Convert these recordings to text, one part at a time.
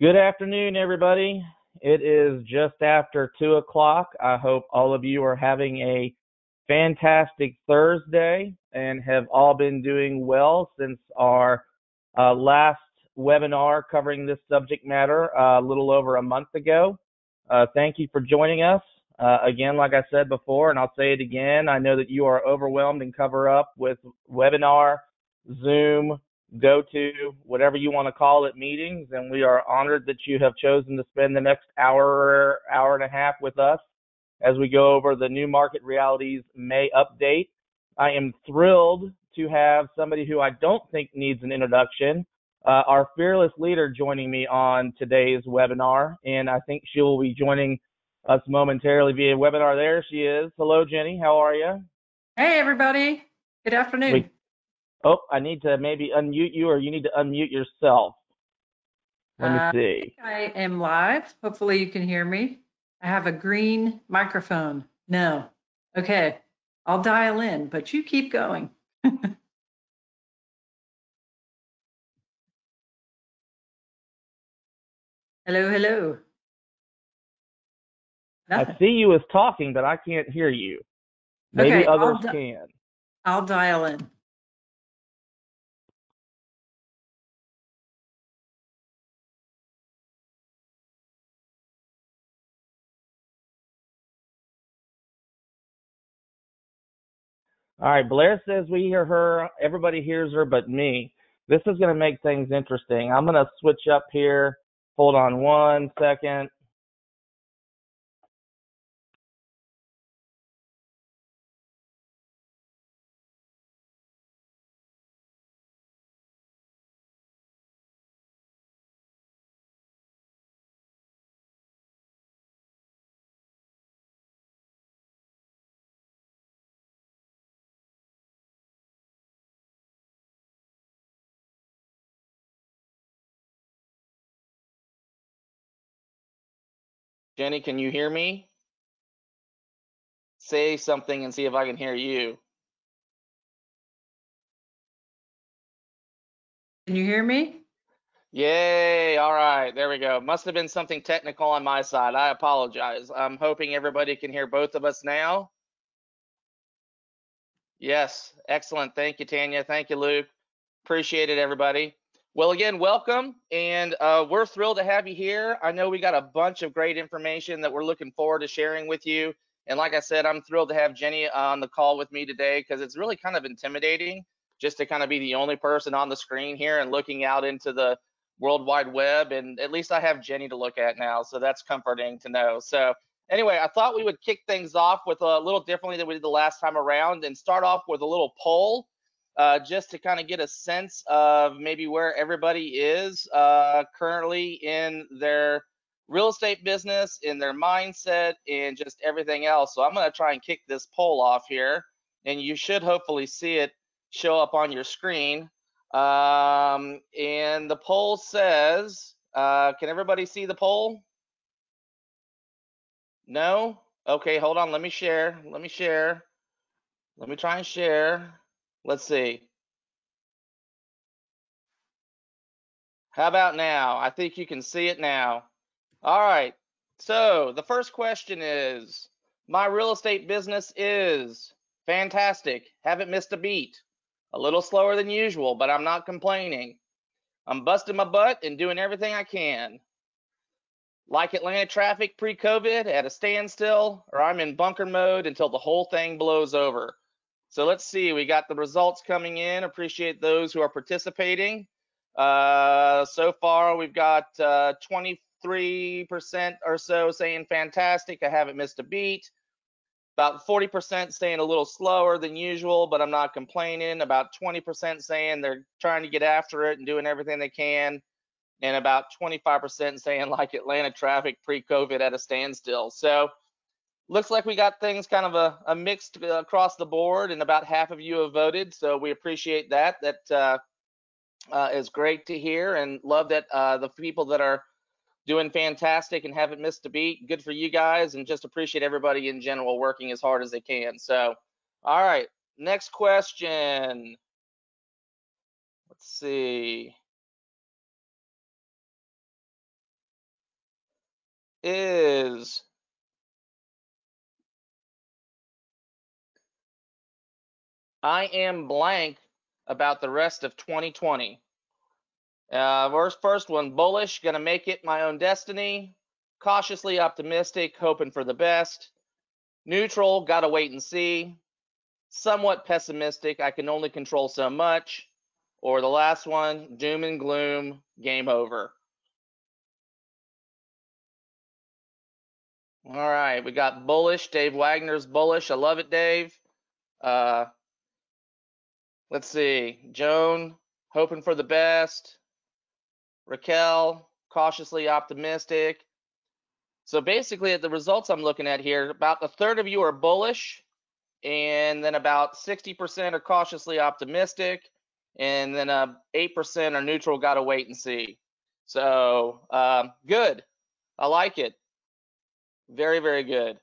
Good afternoon, everybody. It is just after 2 o'clock. I hope all of you are having a fantastic Thursday and have all been doing well since our uh, last webinar covering this subject matter uh, a little over a month ago. Uh, thank you for joining us. Uh, again, like I said before, and I'll say it again, I know that you are overwhelmed and cover up with webinar, Zoom, go to whatever you want to call it meetings and we are honored that you have chosen to spend the next hour hour and a half with us as we go over the new market realities may update. I am thrilled to have somebody who i don't think needs an introduction uh, our fearless leader joining me on today's webinar and i think she will be joining us momentarily via webinar. There she is. Hello jenny. How are you? Hey everybody. Good afternoon. We Oh, I need to maybe unmute you, or you need to unmute yourself. Let me uh, see. I am live. Hopefully, you can hear me. I have a green microphone. No. Okay. I'll dial in, but you keep going. hello, hello. Nothing. I see you as talking, but I can't hear you. Maybe okay, others I'll can. I'll dial in. All right, Blair says we hear her. Everybody hears her but me. This is going to make things interesting. I'm going to switch up here. Hold on one second. Jenny, can you hear me? Say something and see if I can hear you. Can you hear me? Yay. All right. There we go. Must have been something technical on my side. I apologize. I'm hoping everybody can hear both of us now. Yes. Excellent. Thank you, Tanya. Thank you, Luke. Appreciate it, everybody. Well, again, welcome, and uh, we're thrilled to have you here. I know we got a bunch of great information that we're looking forward to sharing with you. And like I said, I'm thrilled to have Jenny on the call with me today because it's really kind of intimidating just to kind of be the only person on the screen here and looking out into the World Wide Web. And at least I have Jenny to look at now, so that's comforting to know. So anyway, I thought we would kick things off with a little differently than we did the last time around and start off with a little poll uh, just to kind of get a sense of maybe where everybody is uh, currently in their real estate business, in their mindset, and just everything else. So I'm going to try and kick this poll off here, and you should hopefully see it show up on your screen. Um, and the poll says, uh, can everybody see the poll? No? Okay, hold on. Let me share. Let me share. Let me try and share. Let's see. How about now? I think you can see it now. All right. So the first question is, my real estate business is fantastic. Haven't missed a beat. A little slower than usual, but I'm not complaining. I'm busting my butt and doing everything I can. Like Atlanta traffic pre-COVID at a standstill, or I'm in bunker mode until the whole thing blows over. So let's see, we got the results coming in. Appreciate those who are participating. Uh, so far, we've got 23% uh, or so saying fantastic. I haven't missed a beat. About 40% saying a little slower than usual, but I'm not complaining. About 20% saying they're trying to get after it and doing everything they can. And about 25% saying like Atlanta traffic pre-COVID at a standstill. So looks like we got things kind of a, a mixed uh, across the board and about half of you have voted so we appreciate that. That uh, uh, is great to hear and love that uh, the people that are doing fantastic and haven't missed a beat. Good for you guys and just appreciate everybody in general working as hard as they can. So all right next question. Let's see. Is I am blank about the rest of 2020. Uh, first, first one, bullish, gonna make it my own destiny. Cautiously optimistic, hoping for the best. Neutral, gotta wait and see. Somewhat pessimistic, I can only control so much. Or the last one, doom and gloom, game over. All right, we got bullish. Dave Wagner's bullish. I love it, Dave. Uh, let's see. Joan, hoping for the best. Raquel, cautiously optimistic. So basically, at the results I'm looking at here, about a third of you are bullish, and then about 60% are cautiously optimistic, and then uh, 8% are neutral, got to wait and see. So um, good. I like it. Very, very good.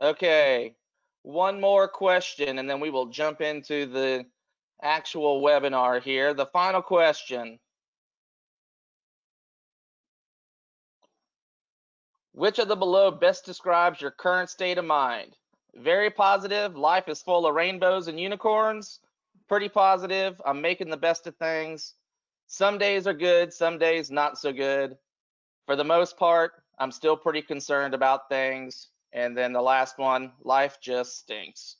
Okay, one more question, and then we will jump into the actual webinar here. The final question. Which of the below best describes your current state of mind? Very positive, life is full of rainbows and unicorns. Pretty positive, I'm making the best of things. Some days are good, some days not so good. For the most part, I'm still pretty concerned about things. And then the last one, life just stinks.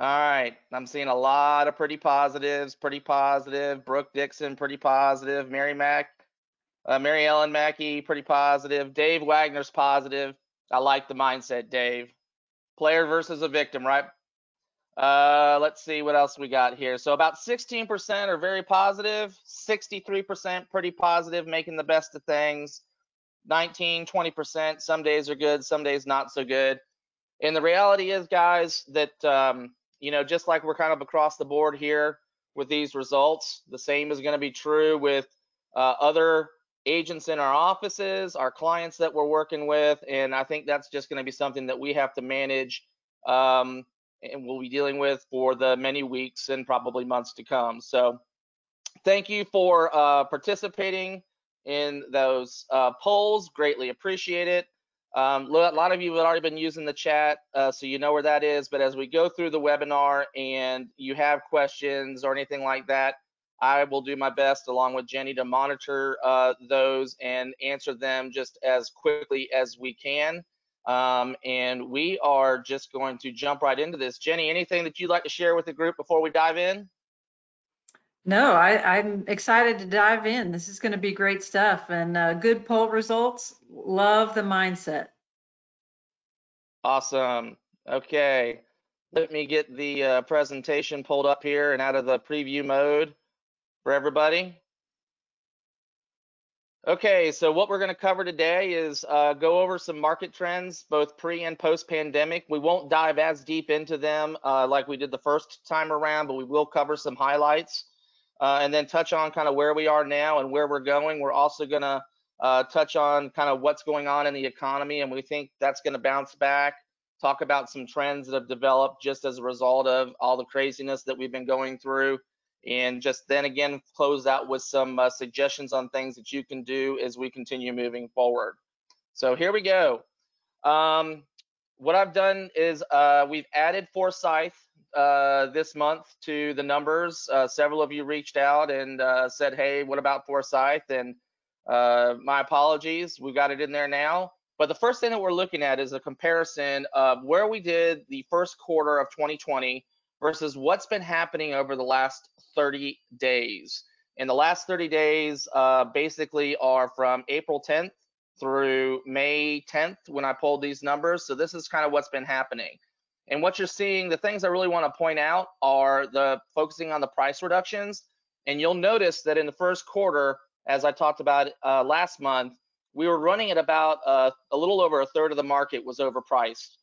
All right, I'm seeing a lot of pretty positives, pretty positive. Brooke Dixon, pretty positive. Mary Mack, uh, Mary Ellen Mackey, pretty positive. Dave Wagner's positive. I like the mindset, Dave. Player versus a victim, right? Uh, let's see what else we got here. So about 16% are very positive, 63% pretty positive, making the best of things. 19, 20%, some days are good, some days not so good. And the reality is, guys, that, um, you know, just like we're kind of across the board here with these results, the same is going to be true with uh, other agents in our offices, our clients that we're working with. And I think that's just going to be something that we have to manage um, and we'll be dealing with for the many weeks and probably months to come. So thank you for uh, participating in those uh, polls. Greatly appreciate it. Um, a lot of you have already been using the chat, uh, so you know where that is. But as we go through the webinar and you have questions or anything like that, I will do my best along with Jenny to monitor uh, those and answer them just as quickly as we can. Um, and we are just going to jump right into this. Jenny, anything that you'd like to share with the group before we dive in? No, I, am excited to dive in. This is going to be great stuff and uh, good poll results. Love the mindset. Awesome. Okay. Let me get the uh, presentation pulled up here and out of the preview mode for everybody. Okay, so what we're going to cover today is uh, go over some market trends, both pre and post pandemic. We won't dive as deep into them uh, like we did the first time around, but we will cover some highlights uh, and then touch on kind of where we are now and where we're going. We're also going to uh, touch on kind of what's going on in the economy, and we think that's going to bounce back. Talk about some trends that have developed just as a result of all the craziness that we've been going through and just then again close out with some uh, suggestions on things that you can do as we continue moving forward. So here we go. Um, what I've done is uh, we've added Forsyth uh, this month to the numbers. Uh, several of you reached out and uh, said, hey, what about Forsyth? And uh, my apologies, we got it in there now. But the first thing that we're looking at is a comparison of where we did the first quarter of 2020 versus what's been happening over the last 30 days. And the last 30 days uh, basically are from April 10th through May 10th when I pulled these numbers. So this is kind of what's been happening. And what you're seeing, the things I really want to point out are the focusing on the price reductions. And you'll notice that in the first quarter, as I talked about uh, last month, we were running at about uh, a little over a third of the market was overpriced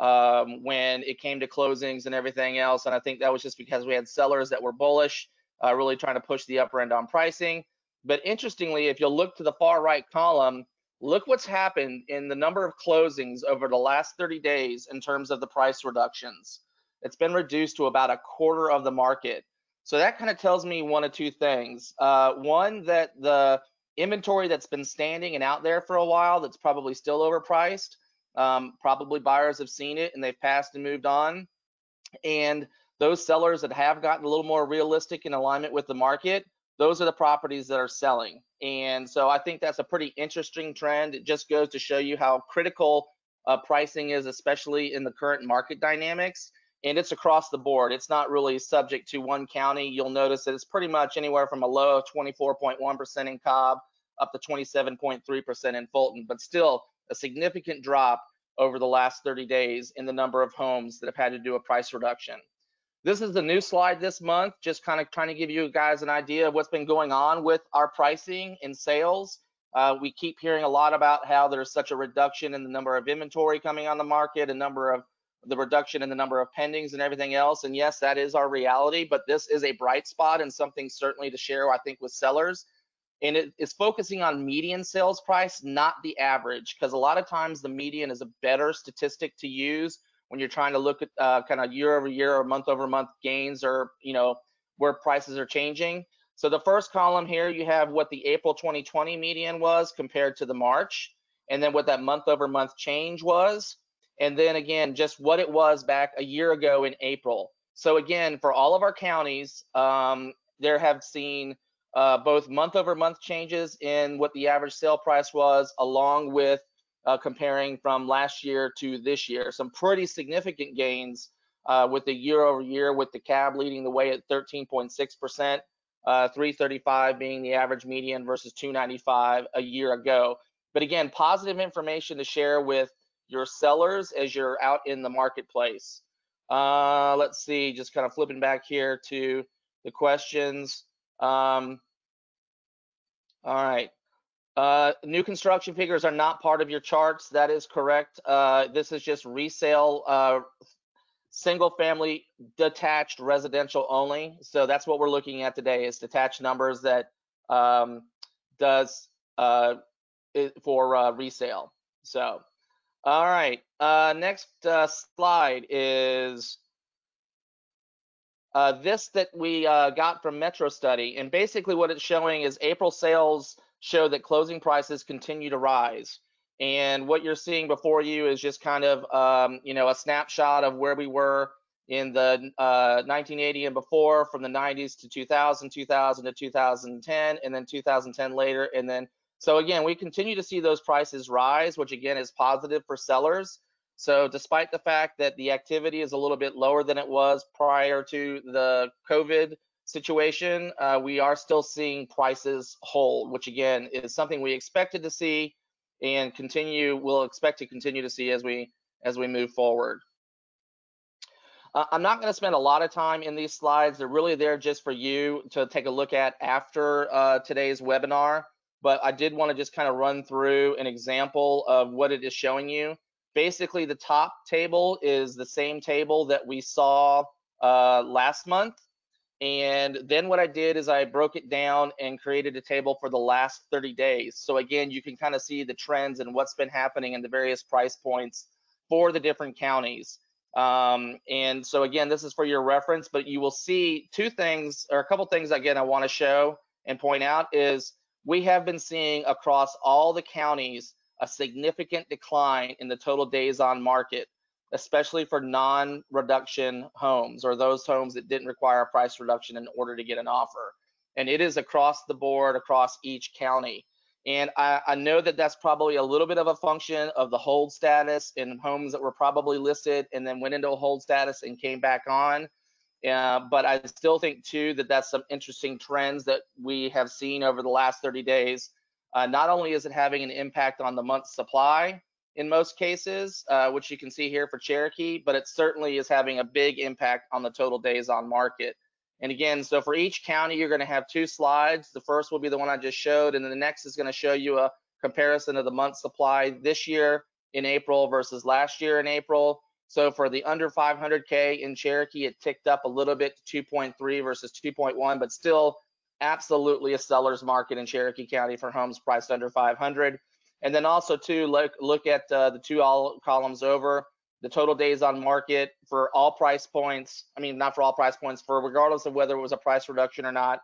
um, when it came to closings and everything else. And I think that was just because we had sellers that were bullish, uh, really trying to push the upper end on pricing. But interestingly, if you look to the far right column, look what's happened in the number of closings over the last 30 days in terms of the price reductions. It's been reduced to about a quarter of the market. So that kind of tells me one of two things. Uh, one, that the inventory that's been standing and out there for a while that's probably still overpriced. Um, probably buyers have seen it and they've passed and moved on. And those sellers that have gotten a little more realistic in alignment with the market, those are the properties that are selling. And so I think that's a pretty interesting trend. It just goes to show you how critical uh, pricing is, especially in the current market dynamics. And it's across the board. It's not really subject to one county. You'll notice that it's pretty much anywhere from a low of 24.1% in Cobb up to 27.3% in Fulton, but still a significant drop over the last 30 days in the number of homes that have had to do a price reduction. This is the new slide this month, just kind of trying to give you guys an idea of what's been going on with our pricing and sales. Uh, we keep hearing a lot about how there's such a reduction in the number of inventory coming on the market, a number of the reduction in the number of pendings and everything else. And yes, that is our reality, but this is a bright spot and something certainly to share, I think, with sellers. And it is focusing on median sales price, not the average, because a lot of times the median is a better statistic to use when you're trying to look at uh, kind of year over year or month over month gains or, you know, where prices are changing. So the first column here, you have what the April 2020 median was compared to the March, and then what that month over month change was and then again, just what it was back a year ago in April. So again, for all of our counties, um, there have seen uh, both month over month changes in what the average sale price was, along with uh, comparing from last year to this year. Some pretty significant gains uh, with the year over year, with the Cobb leading the way at 13.6%, uh, 335 being the average median versus 295 a year ago. But again, positive information to share with your sellers as you're out in the marketplace. Uh, let's see, just kind of flipping back here to the questions. Um, all right. Uh, new construction figures are not part of your charts. That is correct. Uh, this is just resale, uh, single family detached residential only. So that's what we're looking at today is detached numbers that um, does uh, for uh, resale. So all right, uh, next slide is uh, this that we uh, got from Metrostudy. And basically what it's showing is April sales show that closing prices continue to rise. And what you're seeing before you is just kind of, um, you know, a snapshot of where we were in the 1980 uh, and before from the 90s to 2000, 2000 to 2010, and then 2010 later, and then so again, we continue to see those prices rise, which again is positive for sellers. So despite the fact that the activity is a little bit lower than it was prior to the COVID situation, uh, we are still seeing prices hold, which again is something we expected to see and continue, we'll expect to continue to see as we as we move forward. Uh, I'm not going to spend a lot of time in these slides. They're really there just for you to take a look at after uh, today's webinar but I did want to just kind of run through an example of what it is showing you. Basically, the top table is the same table that we saw uh, last month. And then what I did is I broke it down and created a table for the last 30 days. So again, you can kind of see the trends and what's been happening in the various price points for the different counties. Um, and so again, this is for your reference, but you will see two things or a couple things again I want to show and point out is we have been seeing across all the counties a significant decline in the total days on market, especially for non-reduction homes or those homes that didn't require a price reduction in order to get an offer. And it is across the board, across each county. And I, I, know that that's probably a little bit of a function of the hold status in homes that were probably listed and then went into a hold status and came back on. Uh, but I still think too that that's some interesting trends that we have seen over the last 30 days. Uh, not only is it having an impact on the month's supply in most cases, uh, which you can see here for Cherokee, but it certainly is having a big impact on the total days on market. And again, so for each county, you're going to have two slides. The first will be the one I just showed, and then the next is going to show you a comparison of the month supply this year in April versus last year in April. So for the under 500K in Cherokee, it ticked up a little bit to 2.3 versus 2.1, but still absolutely a seller's market in Cherokee County for homes priced under 500. And then also to look, look at uh, the two all columns over, the total days on market for all price points. I mean, not for all price points, for regardless of whether it was a price reduction or not.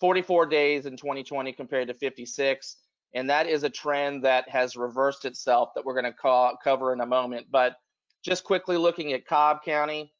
44 days in 2020 compared to 56. And that is a trend that has reversed itself that we're going to cover in a moment. But just quickly looking at Cobb County,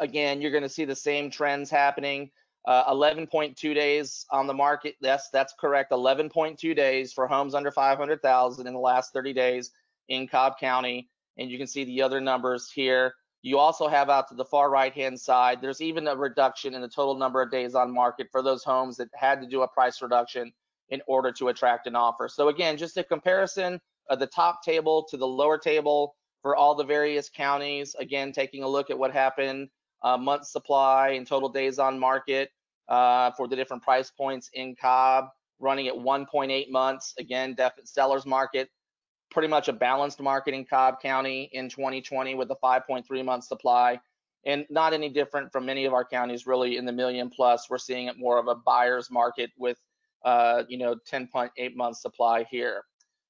again, you're going to see the same trends happening. Uh, 11.2 days on the market. Yes, that's correct. 11.2 days for homes under 500,000 in the last 30 days in Cobb County. And you can see the other numbers here. You also have out to the far right hand side, there's even a reduction in the total number of days on market for those homes that had to do a price reduction in order to attract an offer. So again, just a comparison of the top table to the lower table for all the various counties. Again, taking a look at what happened uh, month supply and total days on market uh, for the different price points in Cobb, running at 1.8 months. Again, definite sellers market pretty much a balanced market in Cobb County in 2020 with a 5.3 month supply and not any different from many of our counties really in the million plus. We're seeing it more of a buyer's market with, uh, you know, 10.8 month supply here.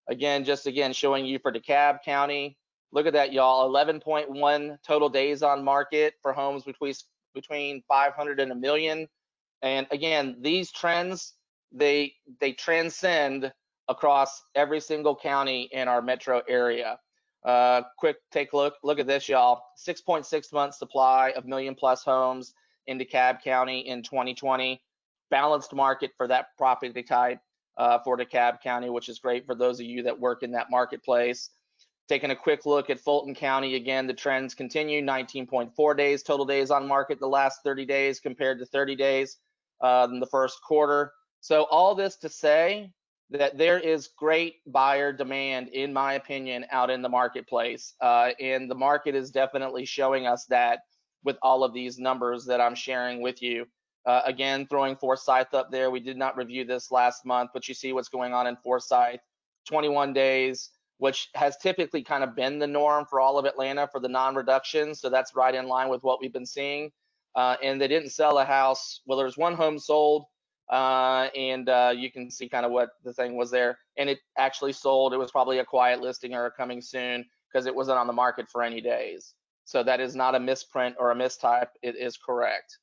Again, just again showing you for DeKalb County, look at that y'all, 11.1 total days on market for homes between between 500 and a million. And again, these trends, they they transcend across every single county in our metro area. Uh, quick take look, look at this, y'all. 6.6 months supply of million plus homes in DeKalb County in 2020. Balanced market for that property type uh, for DeKalb County, which is great for those of you that work in that marketplace. Taking a quick look at Fulton County, again, the trends continue. 19.4 days total days on market the last 30 days compared to 30 days uh, in the first quarter. So all this to say that there is great buyer demand, in my opinion, out in the marketplace. Uh, and the market is definitely showing us that with all of these numbers that I'm sharing with you. Uh, again, throwing Forsyth up there. We did not review this last month, but you see what's going on in Forsyth. 21 days, which has typically kind of been the norm for all of Atlanta for the non-reduction. So that's right in line with what we've been seeing. Uh, and they didn't sell a house. Well, there's one home sold uh, and uh, you can see kind of what the thing was there. And it actually sold. It was probably a quiet listing or coming soon because it wasn't on the market for any days. So that is not a misprint or a mistype. It is correct.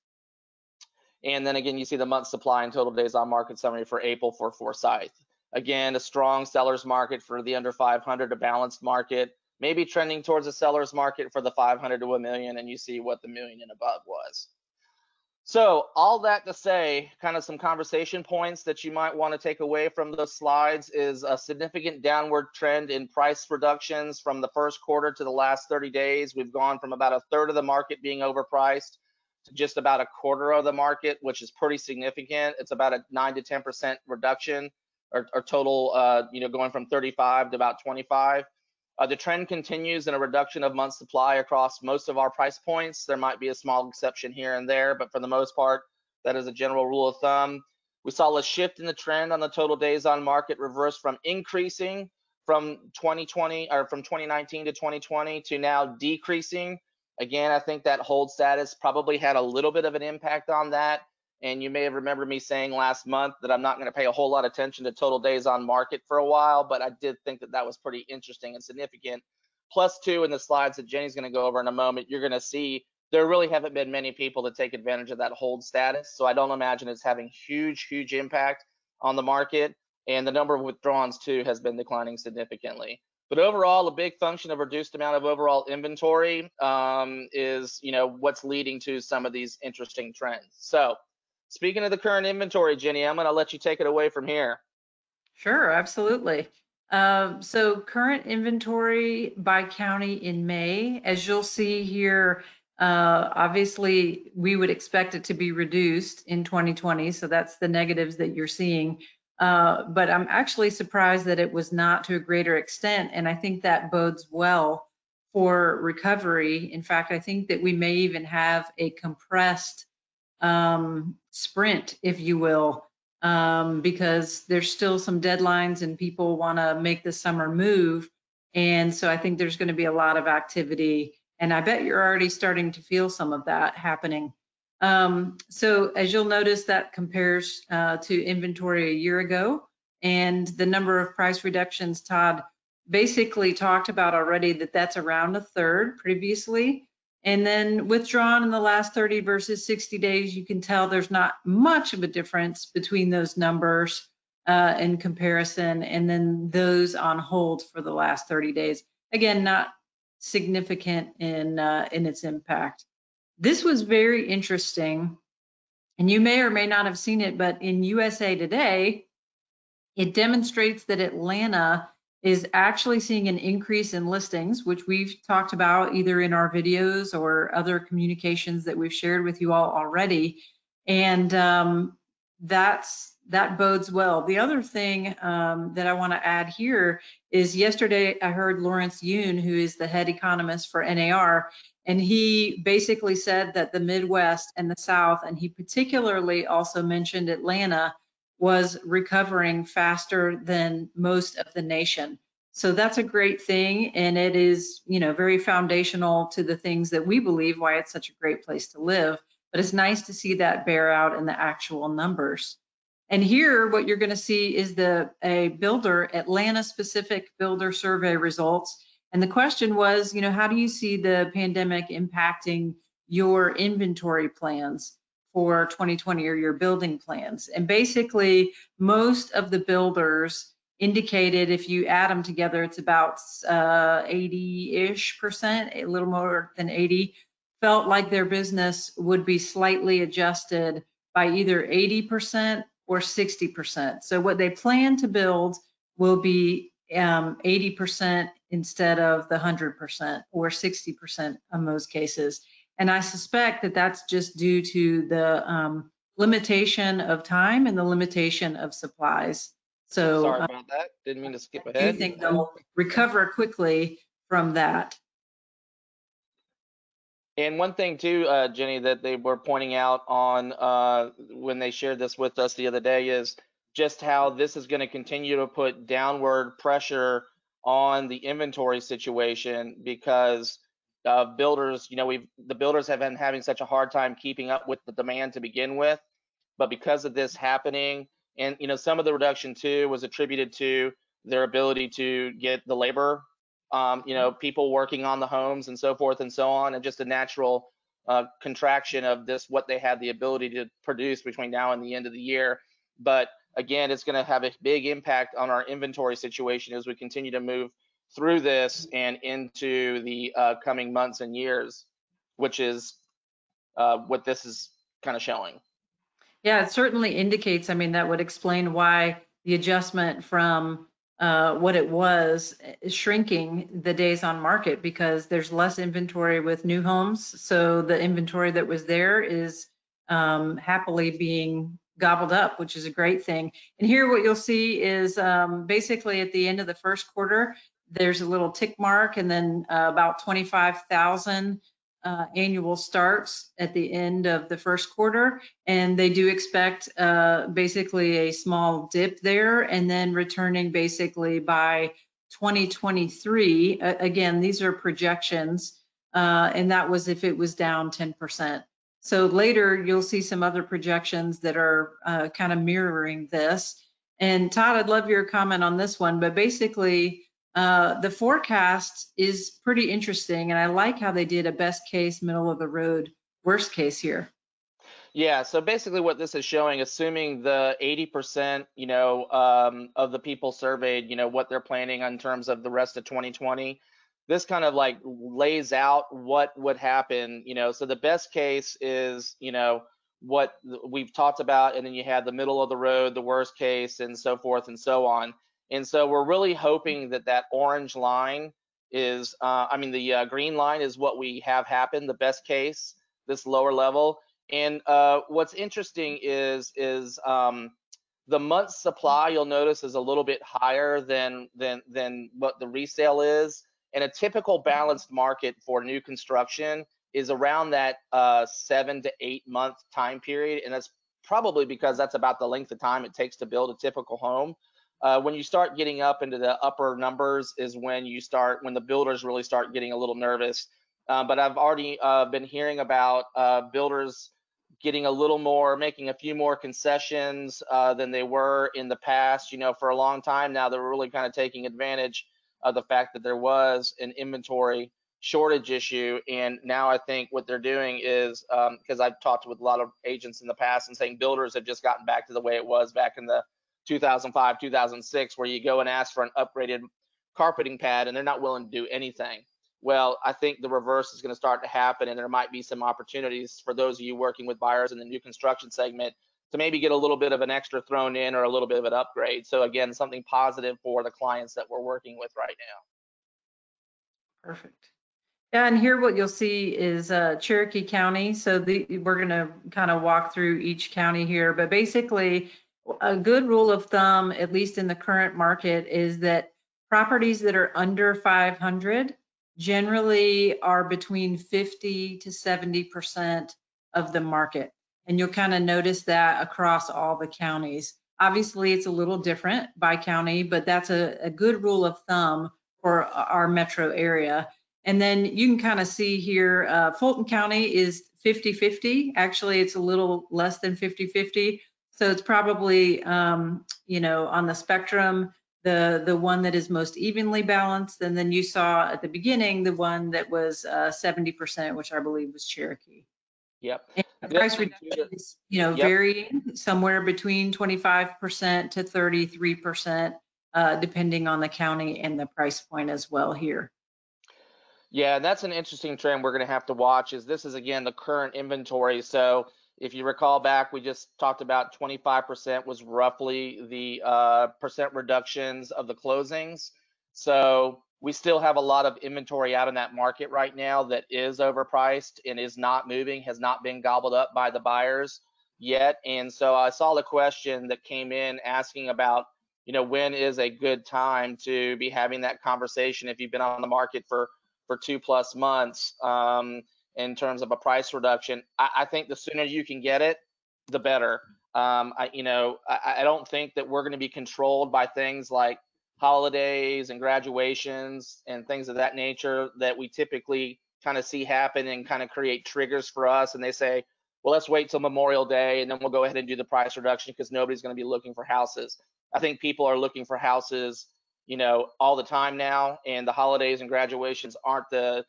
And then again, you see the month supply and total days on market summary for April for Forsyth. Again, a strong seller's market for the under 500, a balanced market, maybe trending towards a seller's market for the 500 to a million, and you see what the million and above was. So all that to say, kind of some conversation points that you might want to take away from the slides is a significant downward trend in price reductions from the first quarter to the last 30 days. We've gone from about a third of the market being overpriced to just about a quarter of the market, which is pretty significant. It's about a nine to 10% reduction or, or total, uh, you know, going from 35 to about 25. Uh, the trend continues in a reduction of month supply across most of our price points. There might be a small exception here and there, but for the most part, that is a general rule of thumb. We saw a shift in the trend on the total days on market reverse from increasing from 2020 or from 2019 to 2020 to now decreasing. Again, I think that hold status probably had a little bit of an impact on that. And you may have remembered me saying last month that I'm not going to pay a whole lot of attention to total days on market for a while, but I did think that that was pretty interesting and significant. Plus two in the slides that Jenny's going to go over in a moment, you're going to see there really haven't been many people that take advantage of that hold status. So I don't imagine it's having huge, huge impact on the market. And the number of withdrawals too has been declining significantly. But overall, a big function of reduced amount of overall inventory um, is, you know, what's leading to some of these interesting trends. So Speaking of the current inventory, Jenny, I'm going to let you take it away from here. Sure, absolutely. Um, so current inventory by county in May, as you'll see here, uh, obviously we would expect it to be reduced in 2020. So that's the negatives that you're seeing. Uh, but I'm actually surprised that it was not to a greater extent. And I think that bodes well for recovery. In fact, I think that we may even have a compressed um, sprint, if you will, um, because there's still some deadlines and people want to make the summer move. And so I think there's going to be a lot of activity. And I bet you're already starting to feel some of that happening. Um, so as you'll notice, that compares uh, to inventory a year ago. And the number of price reductions, Todd basically talked about already that that's around a third previously. And then withdrawn in the last 30 versus 60 days, you can tell there's not much of a difference between those numbers uh, in comparison. And then those on hold for the last 30 days. Again, not significant in, uh, in its impact. This was very interesting. And you may or may not have seen it, but in USA Today, it demonstrates that Atlanta is actually seeing an increase in listings, which we've talked about either in our videos or other communications that we've shared with you all already. And um, that's that bodes well. The other thing um, that I want to add here is yesterday I heard Lawrence Yun, who is the head economist for NAR, and he basically said that the Midwest and the South, and he particularly also mentioned Atlanta, was recovering faster than most of the nation. So that's a great thing. And it is, you know, very foundational to the things that we believe why it's such a great place to live. But it's nice to see that bear out in the actual numbers. And here, what you're going to see is the a builder Atlanta specific builder survey results. And the question was, you know, how do you see the pandemic impacting your inventory plans? For 2020 or your building plans. And basically, most of the builders indicated if you add them together, it's about 80-ish uh, percent, a little more than 80, felt like their business would be slightly adjusted by either 80% or 60%. So what they plan to build will be um, 80% instead of the 100% or 60% in most cases. And I suspect that that's just due to the um, limitation of time and the limitation of supplies. So sorry uh, about that. Didn't mean to skip ahead. I do think they'll recover quickly from that. And one thing too, uh, Jenny, that they were pointing out on uh, when they shared this with us the other day is just how this is going to continue to put downward pressure on the inventory situation because uh, builders, you know, we've the builders have been having such a hard time keeping up with the demand to begin with, but because of this happening, and you know, some of the reduction too was attributed to their ability to get the labor, um, you know, people working on the homes and so forth and so on, and just a natural uh, contraction of this what they had the ability to produce between now and the end of the year. But again, it's going to have a big impact on our inventory situation as we continue to move through this and into the uh, coming months and years, which is uh, what this is kind of showing. Yeah, it certainly indicates, I mean, that would explain why the adjustment from uh, what it was shrinking the days on market because there's less inventory with new homes. So the inventory that was there is um, happily being gobbled up, which is a great thing. And here what you'll see is um, basically at the end of the first quarter, there's a little tick mark and then uh, about 25,000 uh, annual starts at the end of the first quarter. And they do expect uh, basically a small dip there and then returning basically by 2023. again, these are projections. Uh, and that was if it was down 10%. So later you'll see some other projections that are uh, kind of mirroring this. And Todd, I'd love your comment on this one, but basically uh, the forecast is pretty interesting, and I like how they did a best case, middle of the road, worst case here. Yeah, so basically what this is showing, assuming the 80%, you know, um, of the people surveyed, you know, what they're planning in terms of the rest of 2020, this kind of like lays out what would happen, you know, so the best case is, you know, what we've talked about, and then you had the middle of the road, the worst case, and so forth and so on. And so we're really hoping that that orange line is, uh, I mean, the uh, green line is what we have happen, the best case, this lower level. And uh, what's interesting is, is um, the month supply you'll notice is a little bit higher than, than, than what the resale is. And a typical balanced market for new construction is around that uh, seven to eight month time period. And that's probably because that's about the length of time it takes to build a typical home. Uh, when you start getting up into the upper numbers is when you start when the builders really start getting a little nervous. Uh, but I've already uh, been hearing about uh, builders getting a little more, making a few more concessions uh, than they were in the past. You know, for a long time now, they're really kind of taking advantage of the fact that there was an inventory shortage issue. And now I think what they're doing is because I've talked with a lot of agents in the past and saying builders have just gotten back to the way it was back in the 2005, 2006, where you go and ask for an upgraded carpeting pad and they're not willing to do anything. Well, I think the reverse is going to start to happen, and there might be some opportunities for those of you working with buyers in the new construction segment to maybe get a little bit of an extra thrown in or a little bit of an upgrade. So again, something positive for the clients that we're working with right now. Perfect. Yeah, and here what you'll see is uh, Cherokee County. So the, we're going to kind of walk through each county here, but basically a good rule of thumb, at least in the current market, is that properties that are under 500 generally are between 50 to 70% of the market. And you'll kind of notice that across all the counties. Obviously, it's a little different by county, but that's a, a good rule of thumb for our metro area. And then you can kind of see here, uh, Fulton County is 50-50. Actually, it's a little less than 50-50. So it's probably, um, you know, on the spectrum, the, the one that is most evenly balanced. And then you saw at the beginning, the one that was uh, 70%, which I believe was Cherokee. Yep. And the price reduction is, you know, Yep. varying somewhere between 25% to 33%, uh, depending on the county and the price point as well here. Yeah, that's an interesting trend we're going to have to watch. Is this is again the current inventory. So if you recall back, we just talked about 25% was roughly the uh, percent reductions of the closings. So we still have a lot of inventory out in that market right now that is overpriced and is not moving, has not been gobbled up by the buyers yet. And so I saw the question that came in asking about, you know, when is a good time to be having that conversation if you've been on the market for for two plus months um, in terms of a price reduction. I, I, think the sooner you can get it, the better. Um, I, you know, I, I don't think that we're going to be controlled by things like holidays and graduations and things of that nature that we typically kind of see happen and kind of create triggers for us. And they say, well, let's wait till Memorial Day and then we'll go ahead and do the price reduction because nobody's going to be looking for houses. I think people are looking for houses you know, all the time now, and the holidays and graduations aren't the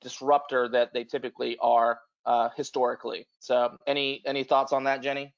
disruptor that they typically are uh, historically. So, any any thoughts on that, Jenny?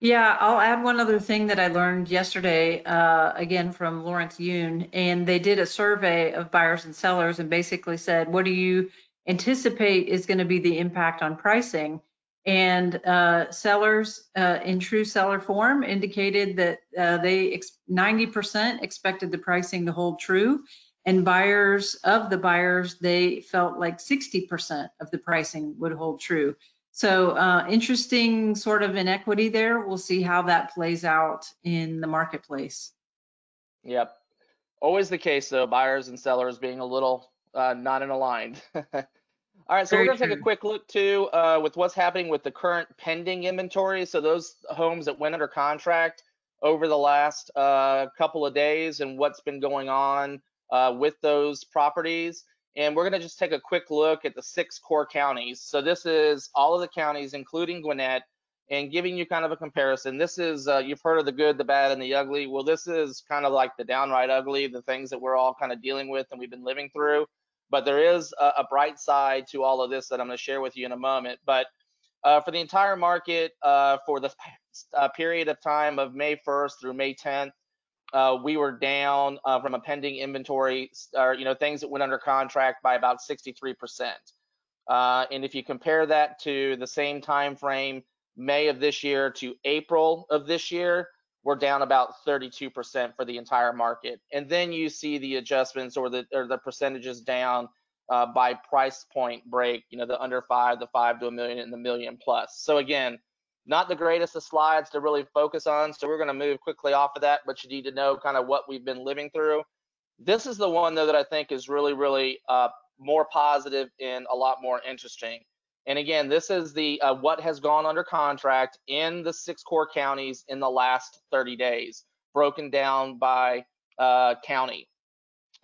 Yeah, I'll add one other thing that I learned yesterday, uh, again from Lawrence Yun, and they did a survey of buyers and sellers and basically said, what do you anticipate is going to be the impact on pricing? And uh, sellers uh, in true seller form indicated that uh, they ex 90% expected the pricing to hold true. And buyers of the buyers, they felt like 60% of the pricing would hold true. So uh, interesting sort of inequity there. We'll see how that plays out in the marketplace. Yep. Always the case though, buyers and sellers being a little uh, not in aligned. All right, so Very we're gonna take a quick look too uh, with what's happening with the current pending inventory. So those homes that went under contract over the last uh, couple of days and what's been going on uh, with those properties. And we're gonna just take a quick look at the six core counties. So this is all of the counties, including Gwinnett, and giving you kind of a comparison. This is, uh, you've heard of the good, the bad, and the ugly. Well, this is kind of like the downright ugly, the things that we're all kind of dealing with and we've been living through. But there is a, a bright side to all of this that I'm going to share with you in a moment. But uh, for the entire market, uh, for the uh, period of time of May 1st through May 10th, uh, we were down uh, from a pending inventory, or you know, things that went under contract by about 63%. Uh, and if you compare that to the same time frame, May of this year to April of this year, we're down about 32% for the entire market. And then you see the adjustments or the or the percentages down uh, by price point break, you know, the under five, the five to a million, and the million plus. So again, not the greatest of slides to really focus on. So we're going to move quickly off of that, but you need to know kind of what we've been living through. This is the one though that I think is really, really uh, more positive and a lot more interesting. And again, this is the uh, what has gone under contract in the six core counties in the last 30 days, broken down by uh, county.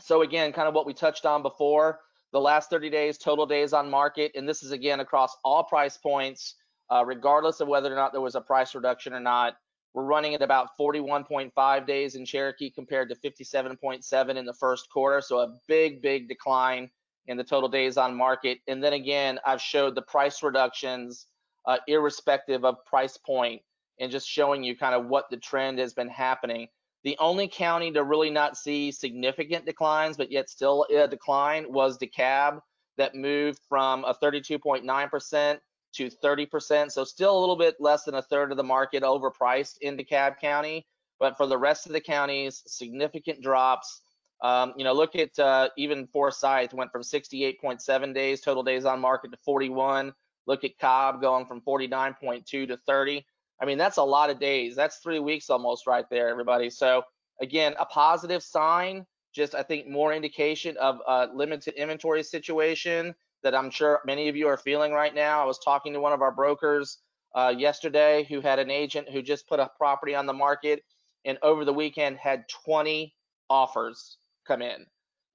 So again, kind of what we touched on before, the last 30 days, total days on market, and this is again across all price points, uh, regardless of whether or not there was a price reduction or not. We're running at about 41.5 days in Cherokee compared to 57.7 in the first quarter, so a big, big decline in the total days on market. And then again, I've showed the price reductions uh, irrespective of price point and just showing you kind of what the trend has been happening. The only county to really not see significant declines, but yet still a decline was DeKalb that moved from a 32.9% to 30%. So still a little bit less than a third of the market overpriced in DeKalb County. But for the rest of the counties, significant drops. Um, you know, look at uh, even Forsyth went from 68.7 days total days on market to 41. Look at Cobb going from 49.2 to 30. I mean, that's a lot of days. That's three weeks almost right there, everybody. So again, a positive sign. Just I think more indication of a limited inventory situation that I'm sure many of you are feeling right now. I was talking to one of our brokers uh, yesterday who had an agent who just put a property on the market and over the weekend had 20 offers come in.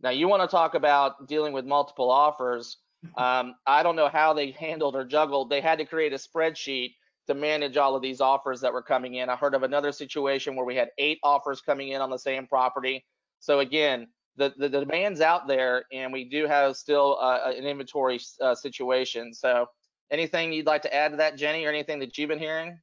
Now, you want to talk about dealing with multiple offers. Um, I don't know how they handled or juggled. They had to create a spreadsheet to manage all of these offers that were coming in. I heard of another situation where we had eight offers coming in on the same property. So again, the, the demand's out there and we do have still uh, an inventory uh, situation. So anything you'd like to add to that, Jenny, or anything that you've been hearing?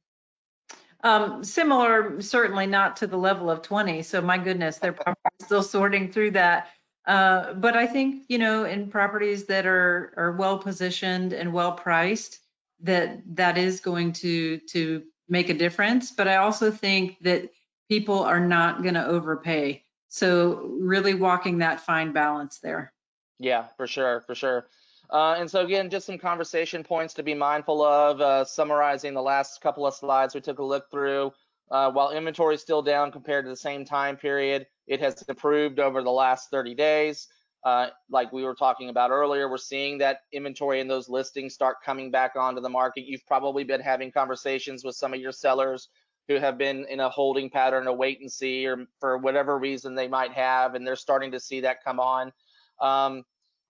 Um, similar, certainly not to the level of 20. So my goodness, they're probably still sorting through that. Uh, but I think, you know, in properties that are, are well positioned and well priced, that that is going to, to make a difference. But I also think that people are not going to overpay. So really walking that fine balance there. Yeah, for sure, for sure. Uh, and so again, just some conversation points to be mindful of, uh, summarizing the last couple of slides we took a look through. Uh, while inventory is still down compared to the same time period, it has improved over the last 30 days. Uh, like we were talking about earlier, we're seeing that inventory and those listings start coming back onto the market. You've probably been having conversations with some of your sellers who have been in a holding pattern, a wait and see, or for whatever reason they might have, and they're starting to see that come on. Um,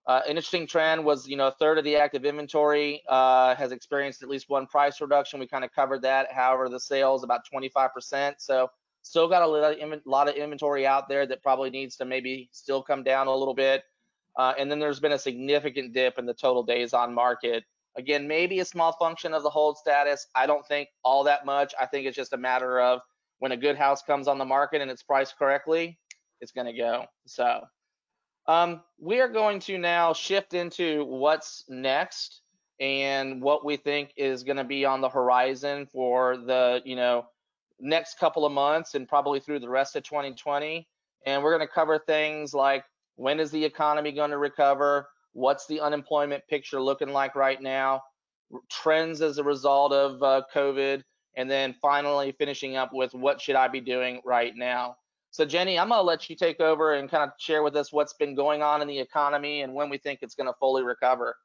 uh, an interesting trend was, you know, a third of the active inventory uh, has experienced at least one price reduction. We kind of covered that. However, the sales about 25%. So still got a lot of inventory out there that probably needs to maybe still come down a little bit. Uh, and then there's been a significant dip in the total days on market. Again, maybe a small function of the hold status. I don't think all that much. I think it's just a matter of when a good house comes on the market and it's priced correctly, it's going to go. So um, we are going to now shift into what's next and what we think is going to be on the horizon for the, you know, next couple of months and probably through the rest of 2020. And we're going to cover things like when is the economy going to recover? What's the unemployment picture looking like right now? Trends as a result of uh, COVID, and then finally finishing up with what should I be doing right now? So Jenny, I'm gonna let you take over and kind of share with us what's been going on in the economy and when we think it's gonna fully recover.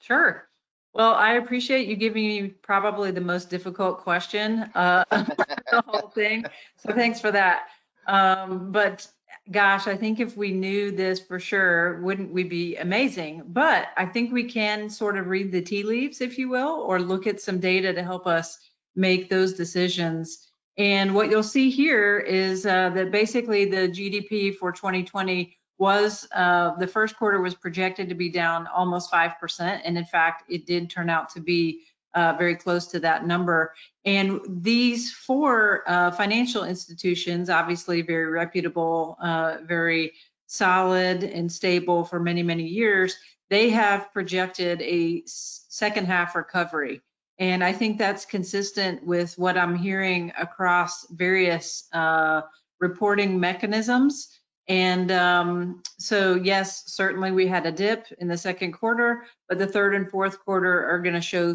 Sure. Well, I appreciate you giving me probably the most difficult question, uh, the whole thing. So thanks for that. Um, but gosh, I think if we knew this for sure, wouldn't we be amazing? But I think we can sort of read the tea leaves, if you will, or look at some data to help us make those decisions. And what you'll see here is uh, that basically the GDP for 2020 was uh, the first quarter was projected to be down almost 5%. And in fact, it did turn out to be uh, very close to that number. And these four uh, financial institutions, obviously very reputable, uh, very solid and stable for many, many years, they have projected a second half recovery. And I think that's consistent with what I'm hearing across various uh, reporting mechanisms. And um, so, yes, certainly we had a dip in the second quarter, but the third and fourth quarter are going to show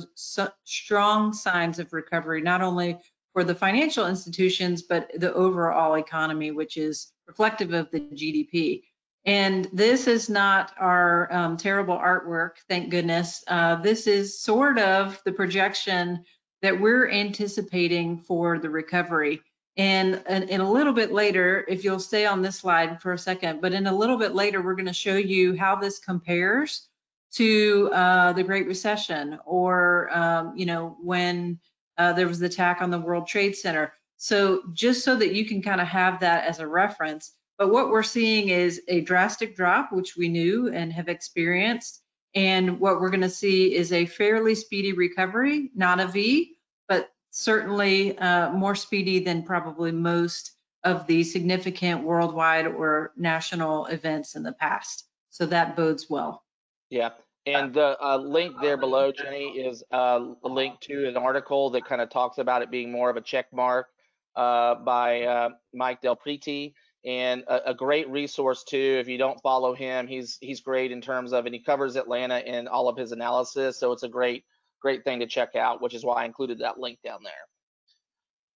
strong signs of recovery, not only for the financial institutions, but the overall economy, which is reflective of the GDP. And this is not our um, terrible artwork, thank goodness. Uh, this is sort of the projection that we're anticipating for the recovery. And, and, and, a little bit later, if you'll stay on this slide for a second, but in a little bit later, we're going to show you how this compares to uh, the Great Recession or, um, you know, when uh, there was the attack on the World Trade Center. So just so that you can kind of have that as a reference, But what we're seeing is a drastic drop, which we knew and have experienced. And what we're going to see is a fairly speedy recovery, not a V, certainly uh, more speedy than probably most of the significant worldwide or national events in the past. So that bodes well. Yeah. And the uh, link there below, Jenny, is uh, a link to an article that kind of talks about it being more of a check mark uh, by uh, Mike DelPrete, and a, a, great resource too. If you don't follow him, he's he's great in terms of, and he covers Atlanta in all of his analysis. So it's a great great thing to check out, which is why I included that link down there.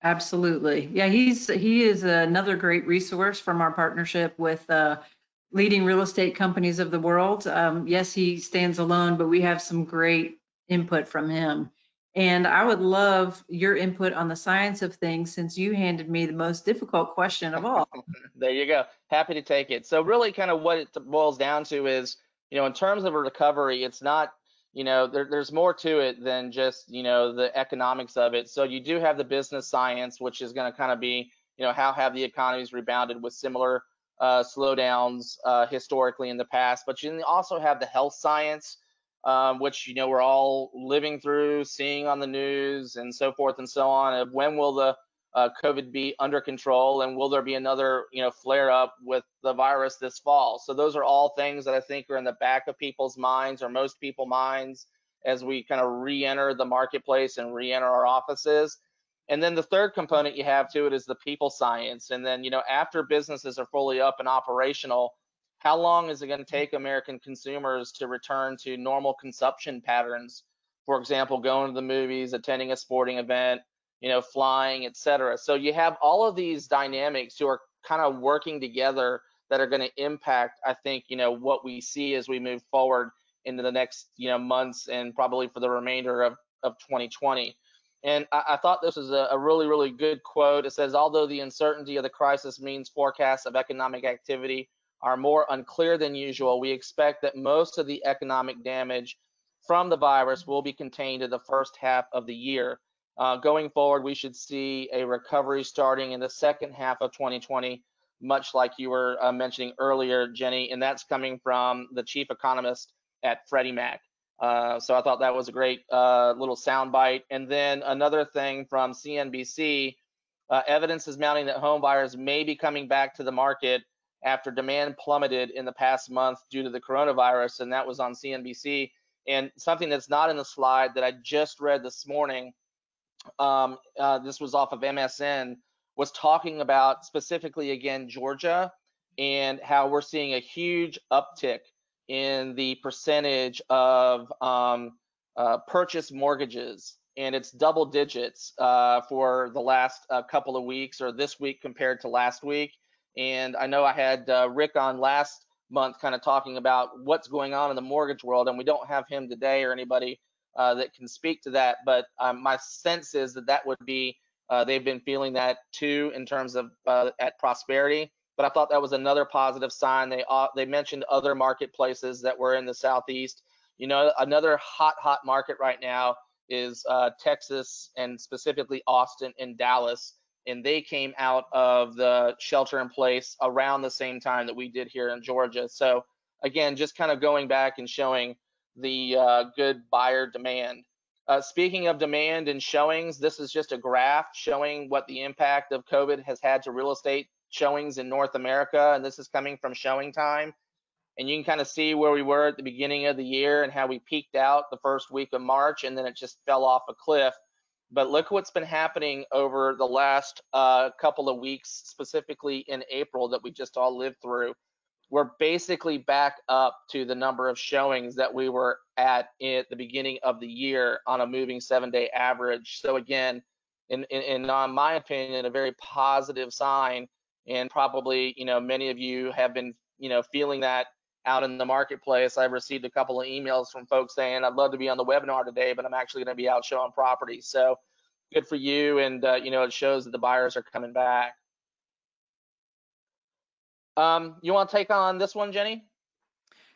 Absolutely, yeah. He's he is another great resource from our partnership with uh, leading real estate companies of the world. Um, yes, he stands alone, but we have some great input from him. And I would love your input on the science of things since you handed me the most difficult question of all. there you go. Happy to take it. So really kind of what it boils down to is, you know, in terms of a recovery, it's not, you know, there, there's more to it than just, you know, the economics of it. So you do have the business science, which is going to kind of be, you know, how have the economies rebounded with similar uh, slowdowns uh, historically in the past, but you also have the health science, um, which you know we're all living through, seeing on the news, and so forth and so on. Of when will the uh, COVID be under control, and will there be another you know flare up with the virus this fall? So those are all things that I think are in the back of people's minds, or most people's minds, as we kind of re-enter the marketplace and re-enter our offices. And then the third component you have to it is the people science. And then, you know, after businesses are fully up and operational, how long is it going to take American consumers to return to normal consumption patterns? For example, going to the movies, attending a sporting event, you know, flying, etc. So you have all of these dynamics who are kind of working together that are going to impact, I think, you know, what we see as we move forward into the next, you know, months and probably for the remainder of, of 2020. And I, I thought this was a, a, really, really good quote. It says, although the uncertainty of the crisis means forecasts of economic activity are more unclear than usual, we expect that most of the economic damage from the virus will be contained in the first half of the year. Uh, going forward, we should see a recovery starting in the second half of 2020, much like you were uh, mentioning earlier, Jenny, and that's coming from the chief economist at Freddie Mac. Uh, so I thought that was a great uh, little soundbite. And then another thing from CNBC, uh, evidence is mounting that home buyers may be coming back to the market after demand plummeted in the past month due to the coronavirus, and that was on CNBC. And something that's not in the slide that I just read this morning, um, uh, this was off of MSN, was talking about specifically again Georgia and how we're seeing a huge uptick in the percentage of um, uh, purchase mortgages, and it's double digits uh, for the last uh, couple of weeks or this week compared to last week. And I know I had uh, Rick on last month kind of talking about what's going on in the mortgage world, and we don't have him today or anybody uh, that can speak to that. But um, my sense is that that would be uh, they've been feeling that too in terms of at prosperity but I thought that was another positive sign. They uh, they mentioned other marketplaces that were in the southeast. You know, another hot hot market right now is uh, Texas and specifically Austin and Dallas, and they came out of the shelter in place around the same time that we did here in Georgia. So again, just kind of going back and showing the uh, good buyer demand. Uh, speaking of demand and showings, this is just a graph showing what the impact of COVID has had to real estate showings in North America, and this is coming from ShowingTime. And you can kind of see where we were at the beginning of the year and how we peaked out the first week of March, and then it just fell off a cliff. But look what's been happening over the last uh, couple of weeks, specifically in April that we just all lived through. We're basically back up to the number of showings that we were at at the beginning of the year on a moving seven-day average. So again, in, in, in my opinion, a very positive sign and probably you know many of you have been you know feeling that out in the marketplace. I've received a couple of emails from folks saying I'd love to be on the webinar today, but I'm actually going to be out showing properties. So good for you, and uh, you know it shows that the buyers are coming back. Um, you want to take on this one, Jenny?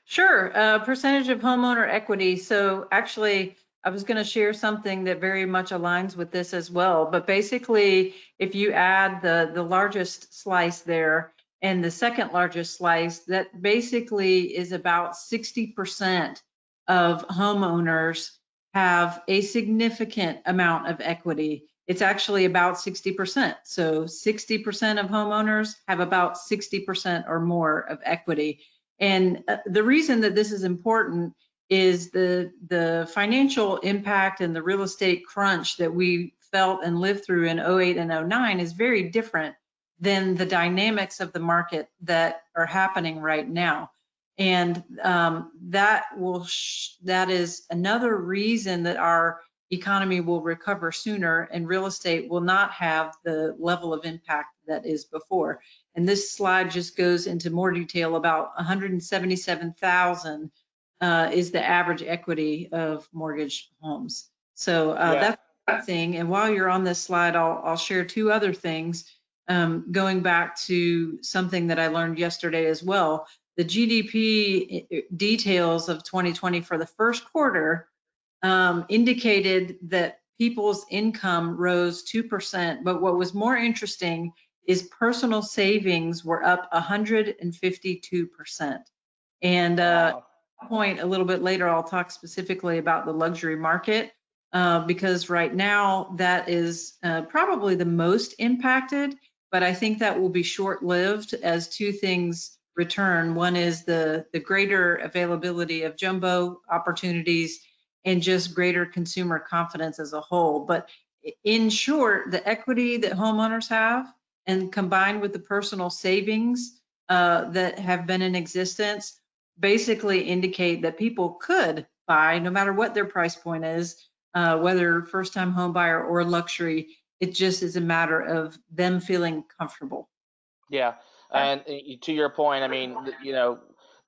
Sure. Uh, percentage of homeowner equity. So actually, I was going to share something that very much aligns with this as well. But basically, if you add the, the largest slice there, and the second largest slice that basically is about 60% of homeowners have a significant amount of equity. It's actually about 60%. So 60% of homeowners have about 60% or more of equity. And uh, the reason that this is important is the the financial impact and the real estate crunch that we felt and lived through in 08 and 09 is very different than the dynamics of the market that are happening right now. And um, that will that is another reason that our economy will recover sooner and real estate will not have the level of impact that is before. And this slide just goes into more detail about 177,000 uh, is the average equity of mortgage homes. So uh, yeah. that's thing. And while you're on this slide, I'll, I'll share two other things. Um, going back to something that I learned yesterday as well, the GDP details of 2020 for the first quarter um, indicated that people's income rose 2%. But what was more interesting is personal savings were up 152%. And uh, wow. point a little bit later, I'll talk specifically about the luxury market uh, because right now that is uh, probably the most impacted. But I think that will be short-lived as two things return. One is the, the greater availability of jumbo opportunities and just greater consumer confidence as a whole. But in short, the equity that homeowners have and combined with the personal savings uh, that have been in existence basically indicate that people could buy no matter what their price point is, uh, whether first time home buyer or luxury. It just is a matter of them feeling comfortable. Yeah. And uh, to your point, I mean, you know,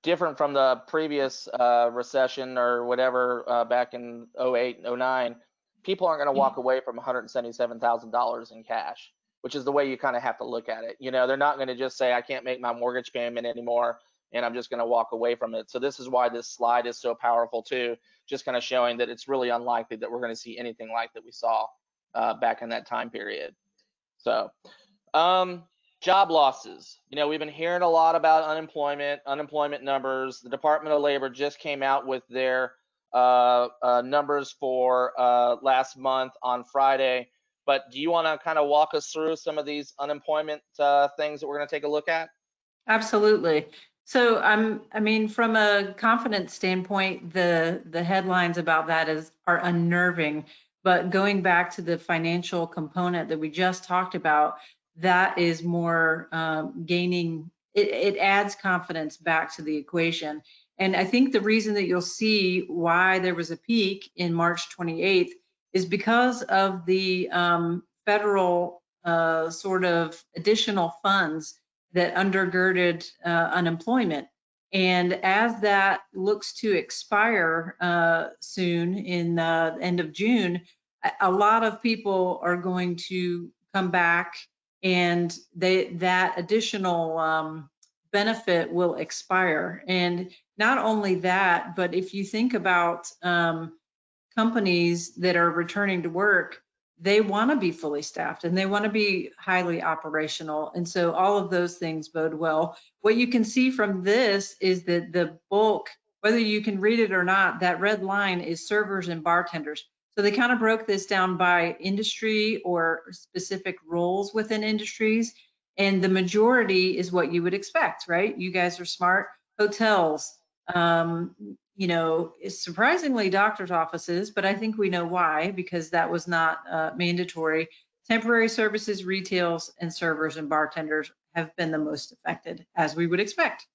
different from the previous uh, recession or whatever uh, back in 08, 09, people aren't going to walk away from $177,000 in cash, which is the way you kind of have to look at it. You know, they're not going to just say, I can't make my mortgage payment anymore and I'm just going to walk away from it. So this is why this slide is so powerful too, just kind of showing that it's really unlikely that we're going to see anything like that we saw uh, back in that time period. So, um, job losses. You know, we've been hearing a lot about unemployment, unemployment numbers. The Department of Labor just came out with their uh, uh, numbers for uh, last month on Friday. But do you want to kind of walk us through some of these unemployment uh, things that we're going to take a look at? Absolutely. So I'm, I mean, from a confidence standpoint, the the headlines about that is are unnerving. But going back to the financial component that we just talked about, that is more um, gaining, it, it adds confidence back to the equation. And I think the reason that you'll see why there was a peak in March 28th is because of the um, federal uh, sort of additional funds that undergirded uh, unemployment. And as that looks to expire uh, soon in the uh, end of June, a lot of people are going to come back and they, that additional um, benefit will expire. And not only that, but if you think about um, companies that are returning to work, they want to be fully staffed and they want to be highly operational. And so all of those things bode well. What you can see from this is that the bulk, whether you can read it or not, that red line is servers and bartenders. So they kind of broke this down by industry or specific roles within industries. And the majority is what you would expect, right? You guys are smart. Hotels, um, you know, surprisingly doctor's offices, but I think we know why because that was not uh, mandatory. Temporary services, retails, and servers and bartenders have been the most affected, as we would expect.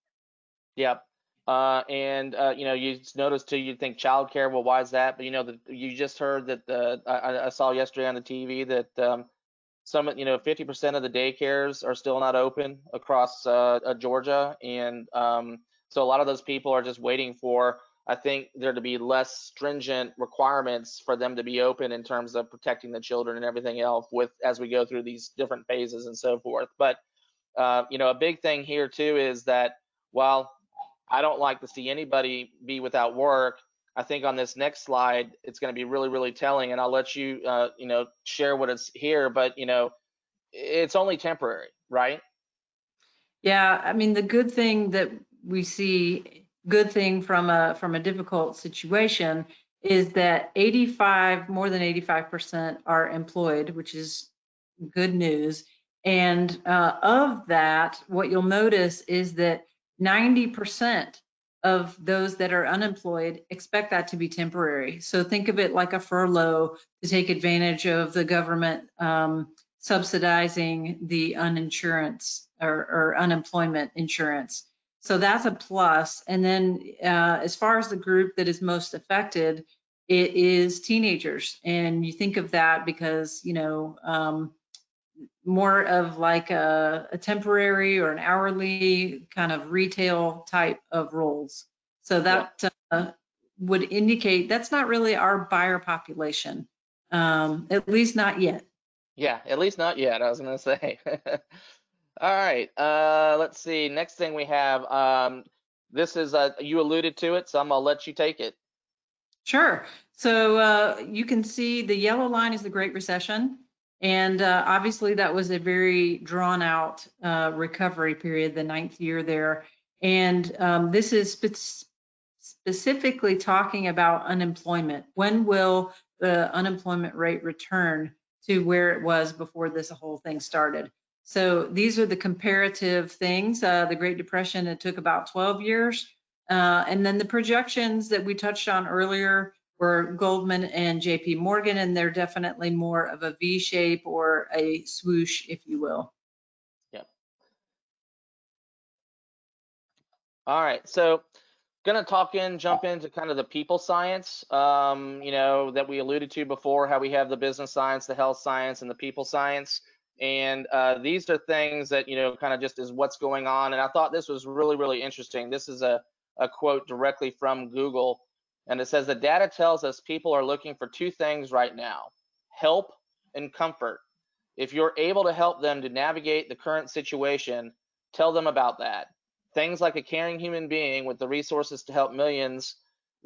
Yep. Uh, and uh, you know, you notice too. You think childcare. Well, why is that? But you know, you just heard that the I, I, saw yesterday on the TV that um, some you know 50% of the daycares are still not open across uh, uh, Georgia, and um, so a lot of those people are just waiting for I think there to be less stringent requirements for them to be open in terms of protecting the children and everything else with as we go through these different phases and so forth. But uh, you know, a big thing here too is that while I don't like to see anybody be without work. I think on this next slide, it's going to be really, really telling, and I'll let you, uh, you know, share what it's here. But you know, it's only temporary, right? Yeah, I mean, the good thing that we see, good thing from a, from a difficult situation is that 85, more than 85% are employed, which is good news. And uh, of that, what you'll notice is that 90% of those that are unemployed expect that to be temporary. So think of it like a furlough to take advantage of the government um, subsidizing the uninsurance or, or, unemployment insurance. So that's a plus. And then uh, as far as the group that is most affected, it is teenagers. And you think of that because, you know, um, more of like a, a, temporary or an hourly kind of retail type of roles. So that yeah. uh, would indicate that's not really our buyer population, um, at least not yet. Yeah, at least not yet. I was going to say. All right. Uh, let's see. Next thing we have. Um, this is uh, you alluded to it, so I'm gonna let you take it. Sure. So uh, you can see the yellow line is the Great Recession. And uh, obviously, that was a very drawn out uh, recovery period, the ninth year there. And um, this is spe- specifically talking about unemployment. When will the unemployment rate return to where it was before this whole thing started? So these are the comparative things. Uh, the Great Depression, it took about 12 years. Uh, and then the projections that we touched on earlier were Goldman and JP Morgan, and they're definitely more of a V shape or a swoosh, if you will. Yeah. All right, so gonna talk in, jump into kind of the people science, um, you know, that we alluded to before, how we have the business science, the health science, and the people science. And uh, these are things that, you know, kind of just is what's going on. And I thought this was really, really interesting. This is a, a quote directly from Google. And it says the data tells us people are looking for two things right now help and comfort. If you're able to help them to navigate the current situation, tell them about that. Things like a caring human being with the resources to help millions,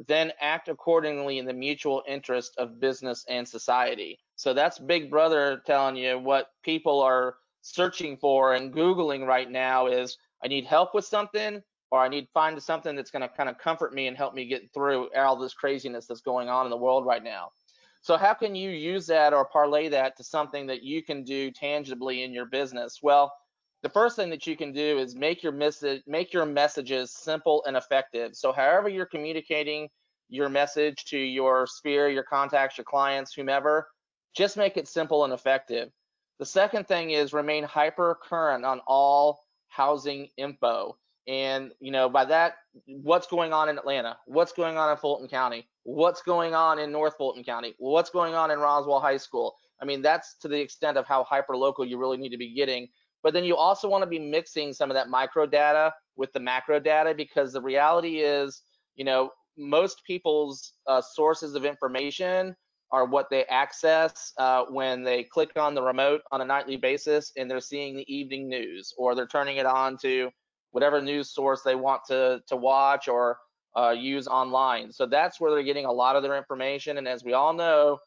then act accordingly in the mutual interest of business and society. So that's Big Brother telling you what people are searching for and Googling right now is I need help with something or I need find something that's going to kind of comfort me and help me get through all this craziness that's going on in the world right now. So how can you use that or parlay that to something that you can do tangibly in your business? Well, the first thing that you can do is make your message make your messages simple and effective. So however you're communicating your message to your sphere, your contacts, your clients, whomever, just make it simple and effective. The second thing is remain hyper current on all housing info. And, you know, by that, what's going on in Atlanta? What's going on in Fulton County? What's going on in North Fulton County? What's going on in Roswell High School? I mean, that's to the extent of how hyper local you really need to be getting. But then you also want to be mixing some of that micro data with the macro data because the reality is, you know, most people's uh, sources of information are what they access uh, when they click on the remote on a nightly basis and they're seeing the evening news or they're turning it on to whatever news source they want to to watch or uh, use online. So that's where they're getting a lot of their information. And as we all know,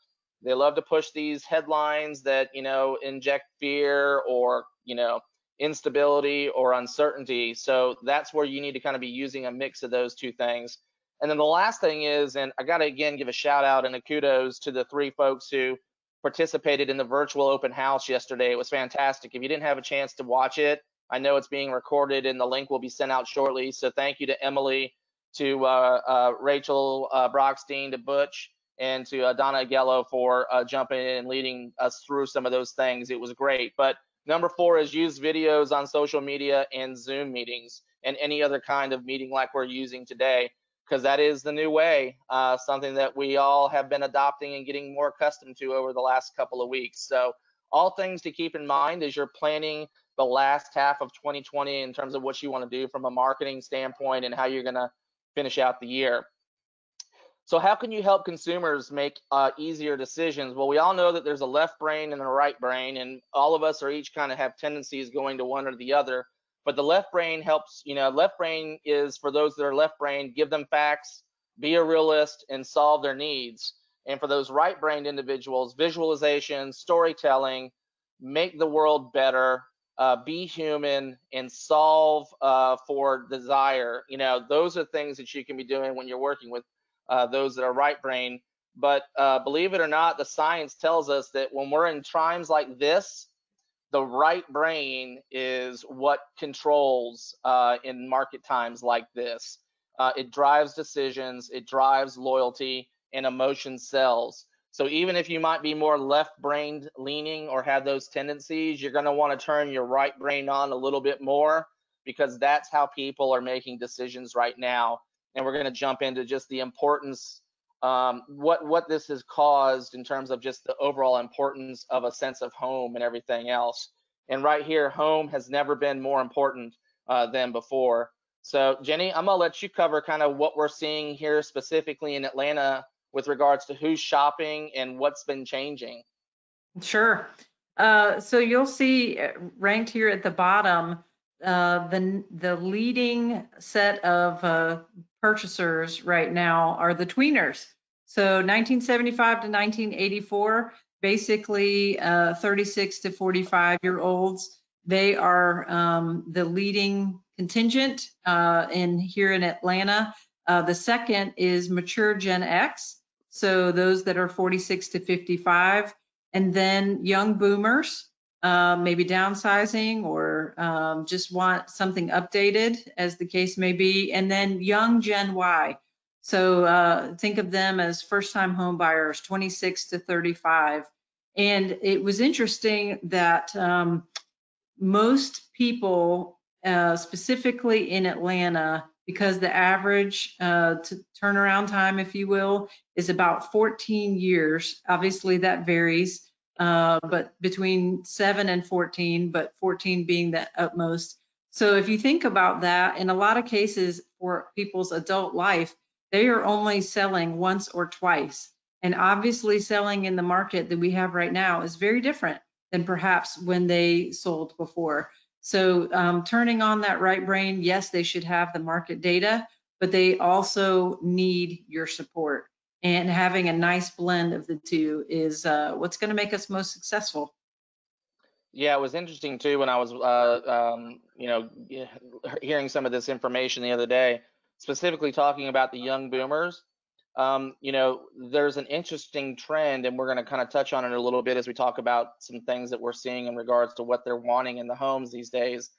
they love to push these headlines that you know inject fear or you know instability or uncertainty. So that's where you need to kind of be using a mix of those two things. And then the last thing is, and I got to again give a shout out and a kudos to the three folks who participated in the virtual open house yesterday. It was fantastic. If you didn't have a chance to watch it, I know it's being recorded and the link will be sent out shortly. So thank you to Emily, to uh, uh, Rachel uh, Brockstein, to Butch, and to uh, Donna Agello for uh, jumping in and leading us through some of those things. It was great. But number four is use videos on social media and Zoom meetings and any other kind of meeting like we're using today, because that is the new way, uh, something that we all have been adopting and getting more accustomed to over the last couple of weeks. So all things to keep in mind as you're planning the last half of 2020 in terms of what you want to do from a marketing standpoint and how you're going to finish out the year. So how can you help consumers make uh, easier decisions? Well, we all know that there's a left brain and a right brain, and all of us are each kind of have tendencies going to one or the other. But the left brain helps, you know, left brain is for those that are left brain, give them facts, be a realist, and solve their needs. And for those right brained individuals, visualization, storytelling, make the world better, uh, be human, and solve uh, for desire. You know, those are things that you can be doing when you're working with uh, those that are right brain. But uh, believe it or not, the science tells us that when we're in times like this, the right brain is what controls uh, in market times like this. Uh, it drives decisions, it drives loyalty, and emotion sells. So even if you might be more left-brained leaning or have those tendencies, you're going to want to turn your right brain on a little bit more because that's how people are making decisions right now. And we're going to jump into just the importance, um, what what this has caused in terms of just the overall importance of a sense of home and everything else. And right here, home has never been more important uh, than before. So Jenny, I'm gonna let you cover kind of what we're seeing here specifically in Atlanta with regards to who's shopping and what's been changing. Sure. Uh, so you'll see uh, ranked here at the bottom, uh, the, the leading set of uh, purchasers right now are the tweeners. So 1975 to 1984, basically uh, 36 to 45 year olds. They are um, the leading contingent uh, in here in Atlanta. the second is mature Gen X. So those that are 46 to 55, and then young boomers, uh, maybe downsizing or um, just want something updated as the case may be, and then young Gen Y. So uh, think of them as first time home buyers, 26 to 35. And it was interesting that um, most people, uh, specifically in Atlanta, because the average uh, turnaround time, if you will, is about 14 years. Obviously, that varies, uh, but between 7 and 14, but 14 being the utmost. So if you think about that, in a lot of cases for people's adult life, they are only selling once or twice. And obviously, selling in the market that we have right now is very different than perhaps when they sold before. So um, turning on that right brain, yes, they should have the market data, but they also need your support. And having a nice blend of the two is uh, what's going to make us most successful. Yeah, it was interesting too when I was, uh, um, you know, hearing some of this information the other day, specifically talking about the young boomers um, you know, there's an interesting trend, and we're going to kind of touch on it a little bit as we talk about some things that we're seeing in regards to what they're wanting in the homes these days.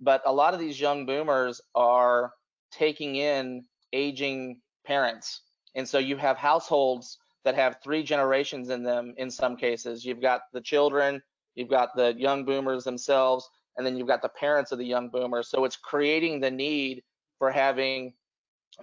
But a lot of these young boomers are taking in aging parents. And so you have households that have three generations in them in some cases. You've got the children, you've got the young boomers themselves, and then you've got the parents of the young boomers. So it's creating the need for having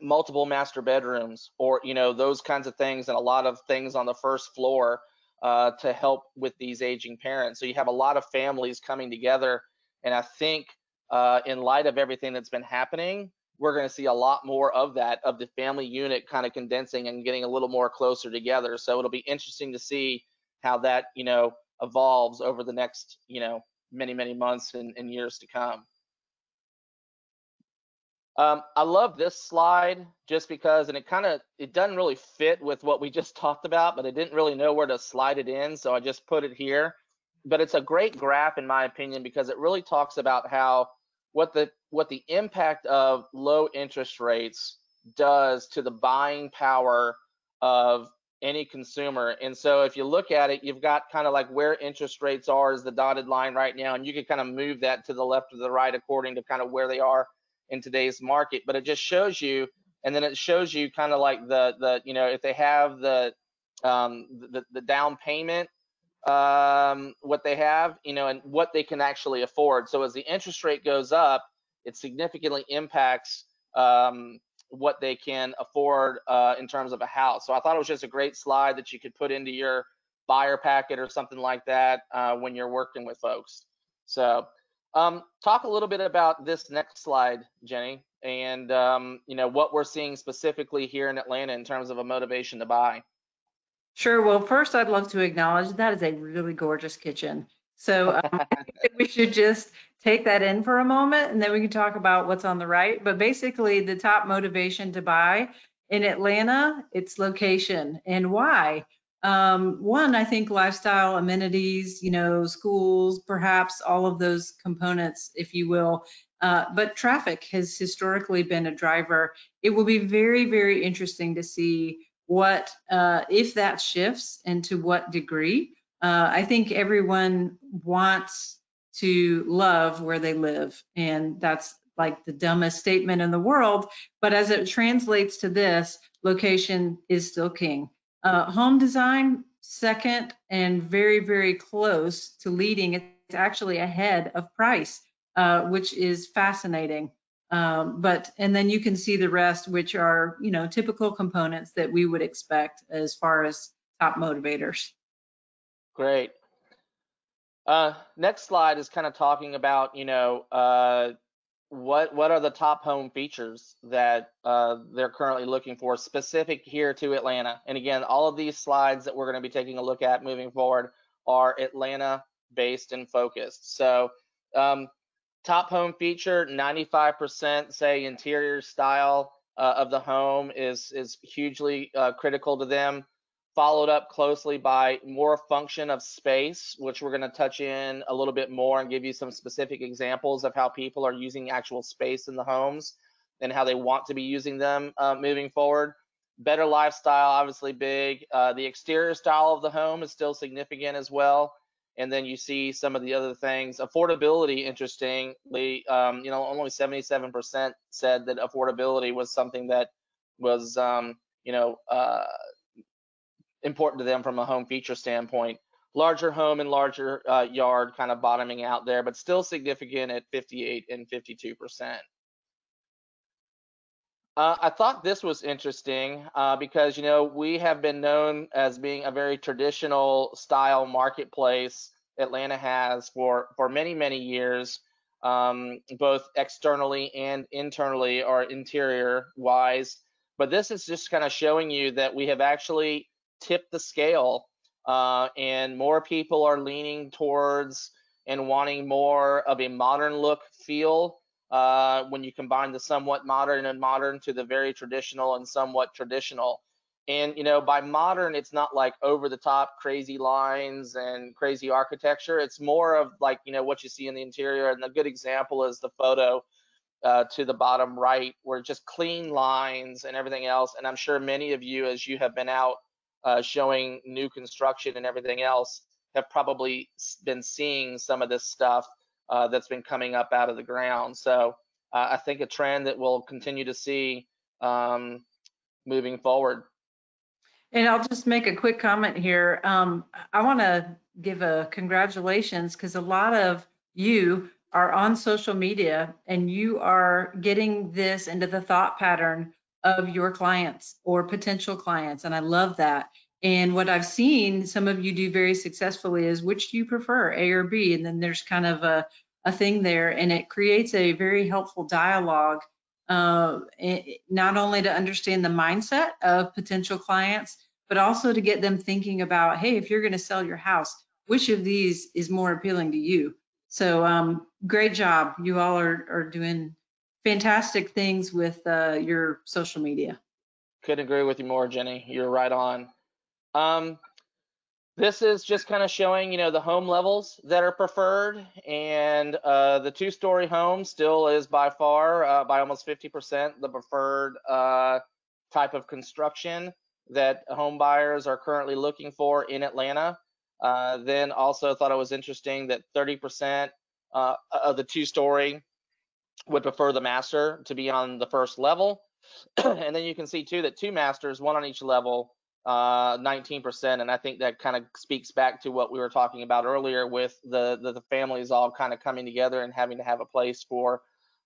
multiple master bedrooms or you know those kinds of things and a lot of things on the first floor uh, to help with these aging parents. So you have a lot of families coming together and i think uh, in light of everything that's been happening we're going to see a lot more of that of the family unit kind of condensing and getting a little more closer together. So it'll be interesting to see how that you know evolves over the next you know many many months and, and years to come um, I love this slide just because, and it kind of, it doesn't really fit with what we just talked about, but I didn't really know where to slide it in, so I just put it here. But it's a great graph in my opinion because it really talks about how what the what the impact of low interest rates does to the buying power of any consumer. And so if you look at it, you've got kind of like where interest rates are is the dotted line right now, and you can kind of move that to the left or the right according to kind of where they are in today's market. But it just shows you, and then it shows you kind of like the the you know if they have the um, the, the down payment um, what they have, you know, and what they can actually afford. So as the interest rate goes up, it significantly impacts um, what they can afford uh, in terms of a house. So I thought it was just a great slide that you could put into your buyer packet or something like that uh, when you're working with folks. So um, talk a little bit about this next slide, Jenny, and um, you know what we're seeing specifically here in Atlanta in terms of a motivation to buy. Sure. Well, first, I'd love to acknowledge that is a really gorgeous kitchen. So um, we should just take that in for a moment, and then we can talk about what's on the right. But basically, the top motivation to buy in Atlanta, its location and why. Um, one, I think lifestyle amenities, you know, schools, perhaps all of those components, if you will. Uh, but traffic has historically been a driver. It will be very, very interesting to see what, uh, if that shifts and to what degree. Uh, I think everyone wants to love where they live. And that's like the dumbest statement in the world. But as it translates to this, location is still king. Uh, home design, second and very, very close to leading. It's actually ahead of price, uh, which is fascinating. Um, but, and then you can see the rest, which are, you know, typical components that we would expect as far as top motivators. Great. Uh, next slide is kind of talking about, you know, uh, what what are the top home features that uh, they're currently looking for specific here to Atlanta? And again, all of these slides that we're going to be taking a look at moving forward are Atlanta based and focused. So um, top home feature, 95% say interior style uh, of the home is is hugely uh, critical to them followed up closely by more function of space, which we're going to touch in a little bit more and give you some specific examples of how people are using actual space in the homes and how they want to be using them uh, moving forward. Better lifestyle, obviously big. Uh, the exterior style of the home is still significant as well. And then you see some of the other things. Affordability, interestingly, um, you know, only 77% said that affordability was something that was, um, you know, uh, important to them from a home feature standpoint. Larger home and larger uh, yard kind of bottoming out there, but still significant at 58 and 52 percent. Uh, I thought this was interesting uh, because you know we have been known as being a very traditional style marketplace. Atlanta has for for many many years, um, both externally and internally or interior wise. But this is just kind of showing you that we have actually tip the scale uh, and more people are leaning towards and wanting more of a modern look feel uh, when you combine the somewhat modern and modern to the very traditional and somewhat traditional. And you know, by modern, it's not like over the top crazy lines and crazy architecture. It's more of like you know what you see in the interior. And a good example is the photo uh, to the bottom right, where just clean lines and everything else. And I'm sure many of you, as you have been out uh, showing new construction and everything else have probably been seeing some of this stuff uh, that's been coming up out of the ground. So uh, I think a trend that we'll continue to see um, moving forward. And I'll just make a quick comment here. Um, I want to give a congratulations because a lot of you are on social media and you are getting this into the thought pattern of your clients or potential clients. And I love that. And what I've seen some of you do very successfully is which do you prefer, A or B? And then there's kind of a, a thing there, and it creates a very helpful dialogue, uh, not only to understand the mindset of potential clients, but also to get them thinking about, hey, if you're going to sell your house, which of these is more appealing to you? So um, great job. You all are, are doing fantastic things with uh, your social media. Couldn't agree with you more, Jenny. You're right on. Um, this is just kind of showing, you know, the home levels that are preferred, and uh, the two-story home still is by far, uh, by almost 50%, the preferred uh, type of construction that home buyers are currently looking for in Atlanta. Uh, then also thought it was interesting that 30% uh, of the two-story would prefer the master to be on the first level. and then you can see too that two masters, one on each level, uh, 19%. And I think that kind of speaks back to what we were talking about earlier with the, the, the families all kind of coming together and having to have a place for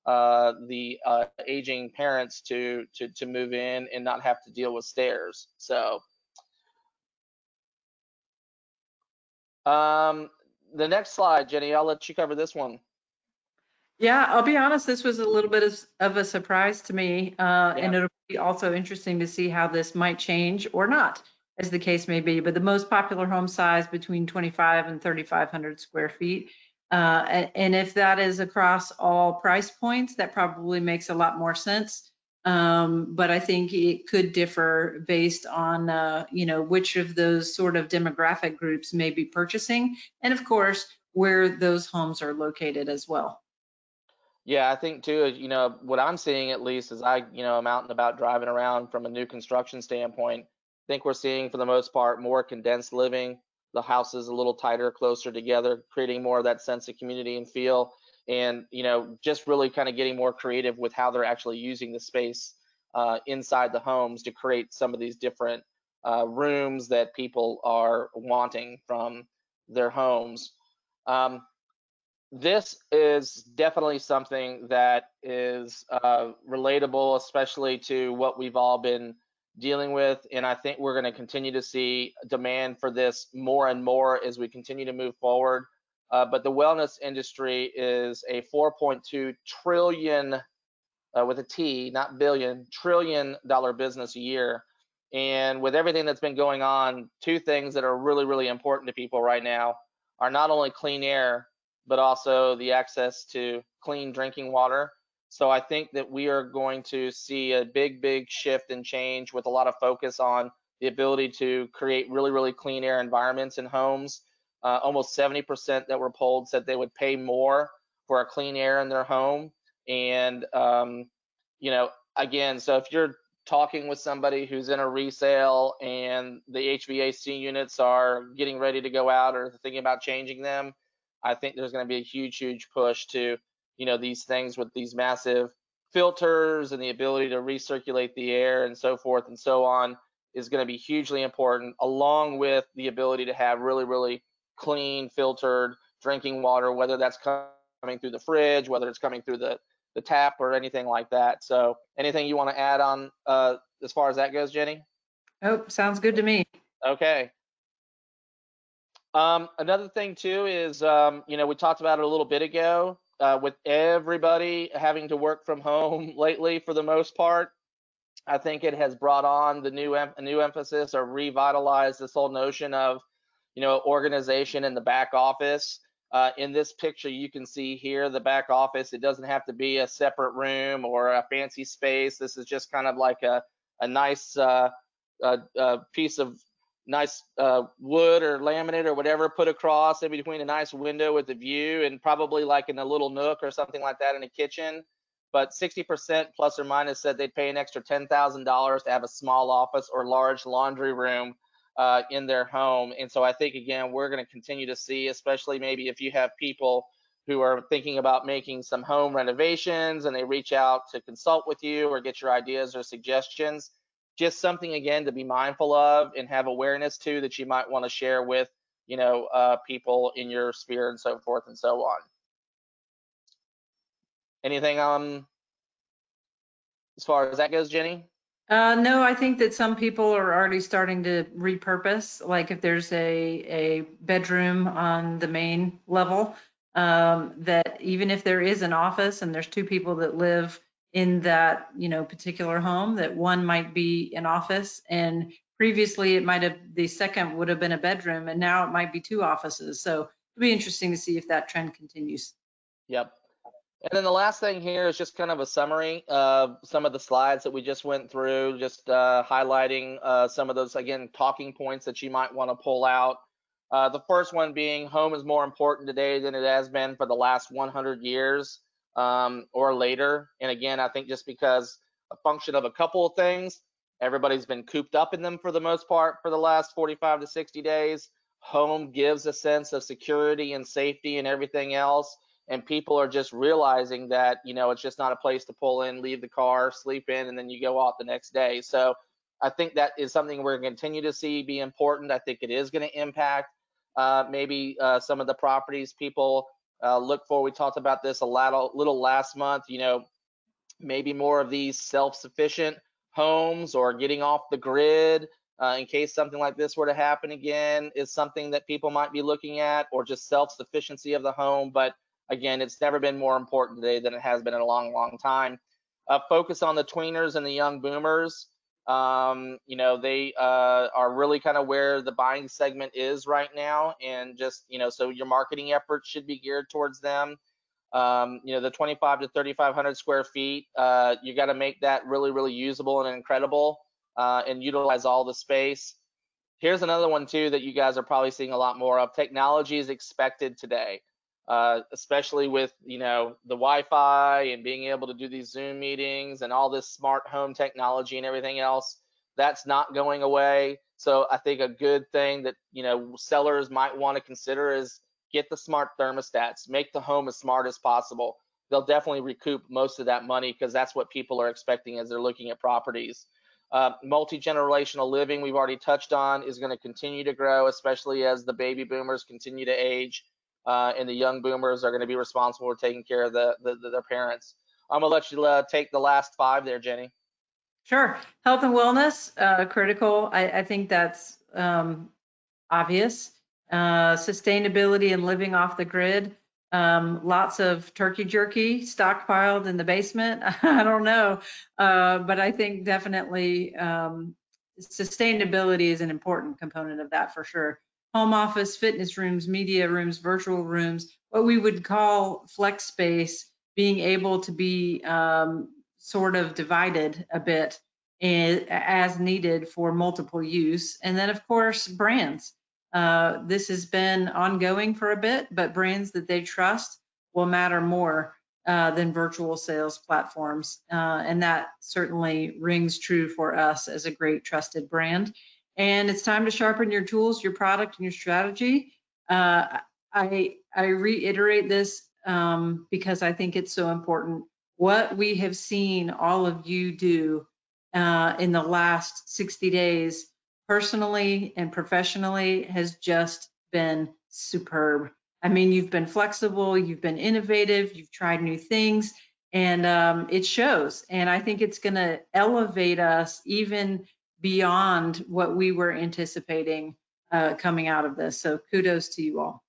uh, the uh, aging parents to, to, to move in and not have to deal with stairs. So um, the next slide, Jenny, I'll let you cover this one. Yeah, I'll be honest, this was a little bit of, of a surprise to me. Uh, and it'll be also interesting to see how this might change or not, as the case may be. But the most popular home size between 25 and 3,500 square feet. Uh, and, and if that is across all price points, that probably makes a lot more sense. Um, but I think it could differ based on, uh, you know, which of those sort of demographic groups may be purchasing. And of course, where those homes are located as well. Yeah, I think too, you know, what I'm seeing at least as I, you know, I'm out and about driving around from a new construction standpoint, I think we're seeing for the most part more condensed living, the houses a little tighter, closer together, creating more of that sense of community and feel. And, you know, just really kind of getting more creative with how they're actually using the space uh, inside the homes to create some of these different uh, rooms that people are wanting from their homes. Um, this is definitely something that is uh, relatable, especially to what we've all been dealing with. And I think we're going to continue to see demand for this more and more as we continue to move forward. Uh, but the wellness industry is a 4.2 trillion, uh, with a T, not billion, trillion dollar business a year. And with everything that's been going on, two things that are really, really important to people right now are not only clean air, but also the access to clean drinking water. So I think that we are going to see a big, big shift and change with a lot of focus on the ability to create really, really clean air environments in homes. Uh, almost 70% that were polled said they would pay more for a clean air in their home. And, um, you know, again, so if you're talking with somebody who's in a resale and the HVAC units are getting ready to go out or thinking about changing them, I think there's going to be a huge, huge push to, you know, these things with these massive filters and the ability to recirculate the air and so forth and so on is going to be hugely important, along with the ability to have really, really clean, filtered drinking water, whether that's coming through the fridge, whether it's coming through the, the tap or anything like that. So anything you want to add on uh, as far as that goes, Jenny? Oh, sounds good to me. Okay. Um, another thing too is, um, you know, we talked about it a little bit ago, uh, with everybody having to work from home lately for the most part. I think it has brought on the new em- new emphasis or revitalized this whole notion of, you know, organization in the back office. Uh, in this picture, you can see here the back office. It doesn't have to be a separate room or a fancy space. This is just kind of like a a nice uh, a, a piece of nice uh, wood or laminate or whatever put across in between a nice window with a view and probably like in a little nook or something like that in a kitchen. But 60% plus or minus said they'd pay an extra $10,000 to have a small office or large laundry room uh, in their home. And so I think, again, we're going to continue to see, especially maybe if you have people who are thinking about making some home renovations and they reach out to consult with you or get your ideas or suggestions just something again to be mindful of and have awareness to that you might want to share with you know uh, people in your sphere and so forth and so on. Anything um as far as that goes jenny? Uh, no, I think that some people are already starting to repurpose, like if there's a, a bedroom on the main level, um, that even if there is an office and there's two people that live in that, you know, particular home, that one might be an office and previously it might have, the second would have been a bedroom and now it might be two offices. So it'll be interesting to see if that trend continues. Yep. And then the last thing here is just kind of a summary of some of the slides that we just went through, just uh, highlighting uh, some of those, again, talking points that you might want to pull out. Uh, the first one being home is more important today than it has been for the last 100 years um, or later. And again, I think just because a function of a couple of things, everybody's been cooped up in them for the most part for the last 45 to 60 days. Home gives a sense of security and safety and everything else. And people are just realizing that, you know, it's just not a place to pull in, leave the car, sleep in, and then you go out the next day. So I think that is something we're going to continue to see be important. I think it is going to impact uh, maybe uh, some of the properties people uh, look for. We talked about this a little, little last month. You know, maybe more of these self-sufficient homes or getting off the grid uh, in case something like this were to happen again is something that people might be looking at, or just self-sufficiency of the home. But again, it's never been more important today than it has been in a long, long time. Uh, focus on the tweeners and the young boomers. Um, you know, they uh, are really kind of where the buying segment is right now. And just, you know, so your marketing efforts should be geared towards them. um, you know, the 25 to 3,500 square feet, uh, you got to make that really, really usable and incredible uh, and utilize all the space. Here's another one too that you guys are probably seeing a lot more of. Technology is expected today, uh, especially with you know the Wi-Fi and being able to do these Zoom meetings and all this smart home technology and everything else. That's not going away. So I think a good thing that you know sellers might want to consider is get the smart thermostats, make the home as smart as possible. They'll definitely recoup most of that money because that's what people are expecting as they're looking at properties. Uh, multi-generational living we've already touched on is going to continue to grow, especially as the baby boomers continue to age uh, and the young boomers are going to be responsible for taking care of the, the, the their parents. I'm going to let you uh, take the last five there, Jenny. Sure. Health and wellness, uh, critical. I, I, think that's um, obvious. Uh, sustainability and living off the grid. Um, lots of turkey jerky stockpiled in the basement. I don't know, uh, but I think definitely um, sustainability is an important component of that for sure. Home office, fitness rooms, media rooms, virtual rooms, what we would call flex space, being able to be um, sort of divided a bit as needed for multiple use. And then, of course, brands. Uh, this has been ongoing for a bit, but brands that they trust will matter more uh, than virtual sales platforms. Uh, and that certainly rings true for us as a great trusted brand. And it's time to sharpen your tools, your product, and your strategy. Uh, I, I reiterate this um, because I think it's so important. What we have seen all of you do uh, in the last 60 days personally and professionally has just been superb. I mean, you've been flexible, you've been innovative, you've tried new things, and um, it shows. And I think it's going to elevate us even beyond what we were anticipating uh, coming out of this. So kudos to you all.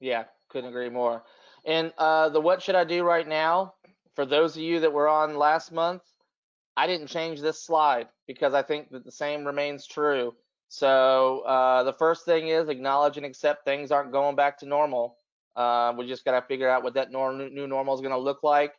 Yeah, couldn't agree more. And uh, the what should I do right now? For those of you that were on last month, I didn't change this slide because I think that the same remains true. So uh, the first thing is acknowledge and accept things aren't going back to normal. Uh, we just got to figure out what that norm, new normal is going to look like.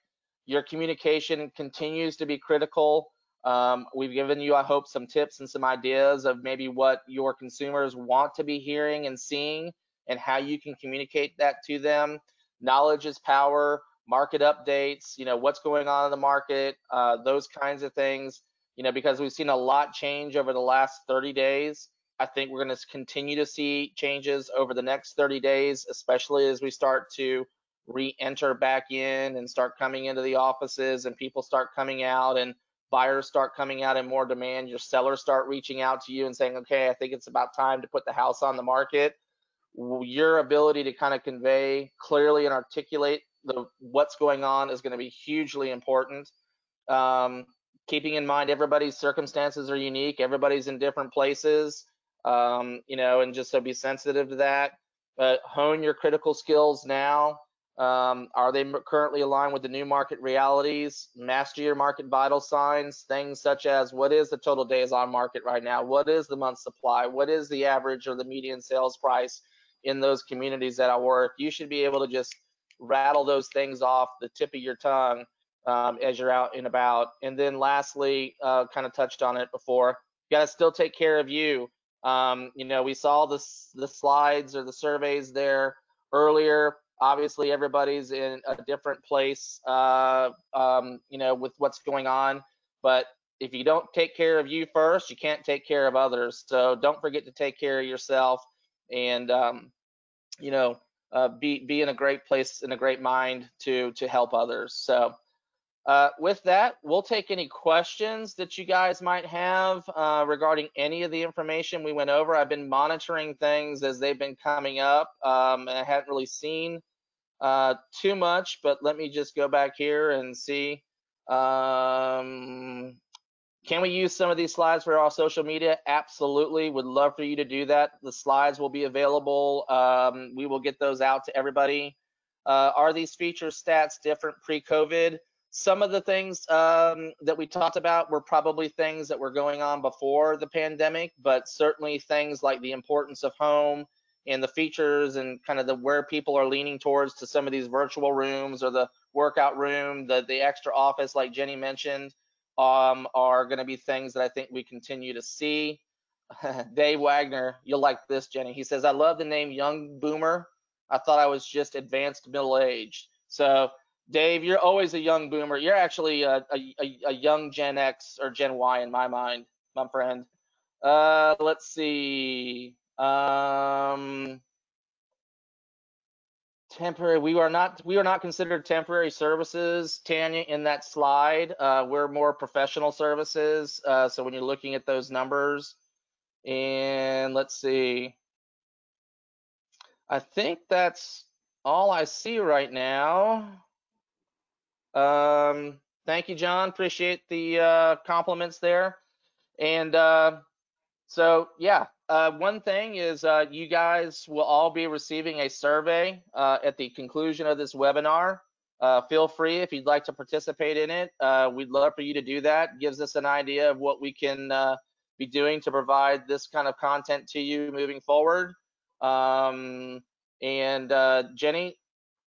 Your communication continues to be critical. Um, we've given you, I hope, some tips and some ideas of maybe what your consumers want to be hearing and seeing and how you can communicate that to them. Knowledge is power market updates, you know, what's going on in the market, uh, those kinds of things, you know, because we've seen a lot change over the last 30 days. I think we're going to continue to see changes over the next 30 days, especially as we start to re-enter back in and start coming into the offices and people start coming out and buyers start coming out in more demand. Your sellers start reaching out to you and saying, okay, I think it's about time to put the house on the market. Your ability to kind of convey clearly and articulate the what's going on is going to be hugely important. Um, keeping in mind everybody's circumstances are unique, everybody's in different places, um, you know, and just so be sensitive to that. But hone your critical skills now. Um, are they currently aligned with the new market realities? Master your market vital signs, things such as what is the total days on market right now? What is the month supply? What is the average or the median sales price in those communities that I work? You should be able to just rattle those things off the tip of your tongue um, as you're out and about. And then lastly, uh, kind of touched on it before, you got to still take care of you. Um, you know, we saw this, the slides or the surveys there earlier. Obviously, everybody's in a different place, uh, um, you know, with what's going on. But if you don't take care of you first, you can't take care of others. So don't forget to take care of yourself. And, um, you know, uh, be be in a great place in a great mind to to help others. So uh, with that, we'll take any questions that you guys might have uh, regarding any of the information we went over. I've been monitoring things as they've been coming up. Um, I haven't really seen uh, too much, but let me just go back here and see. Um, can we use some of these slides for our social media? Absolutely. Would love for you to do that. The slides will be available. Um, we will get those out to everybody. Uh, are these feature stats different pre-COVID? Some of the things um, that we talked about were probably things that were going on before the pandemic, but certainly things like the importance of home and the features and kind of the where people are leaning towards to some of these virtual rooms or the workout room, the the extra office like Jenny mentioned, um, are going to be things that I think we continue to see. Dave Wagner, you'll like this, Jenny. He says, I love the name Young Boomer. I thought I was just advanced middle aged. So, Dave, you're always a young boomer. You're actually a, a, a young Gen X or Gen Y in my mind, my friend. Uh, let's see. Um, temporary. We are not. We are not considered temporary services, Tanya. In that slide, uh, we're more professional services. Uh, so when you're looking at those numbers, and let's see. I think that's all I see right now. Um, thank you, John. Appreciate the uh, compliments there. And uh, so, yeah, uh, one thing is uh, you guys will all be receiving a survey uh, at the conclusion of this webinar. Uh, feel free if you'd like to participate in it. Uh, we'd love for you to do that. Gives us an idea of what we can uh, be doing to provide this kind of content to you moving forward. Um, and Jenny,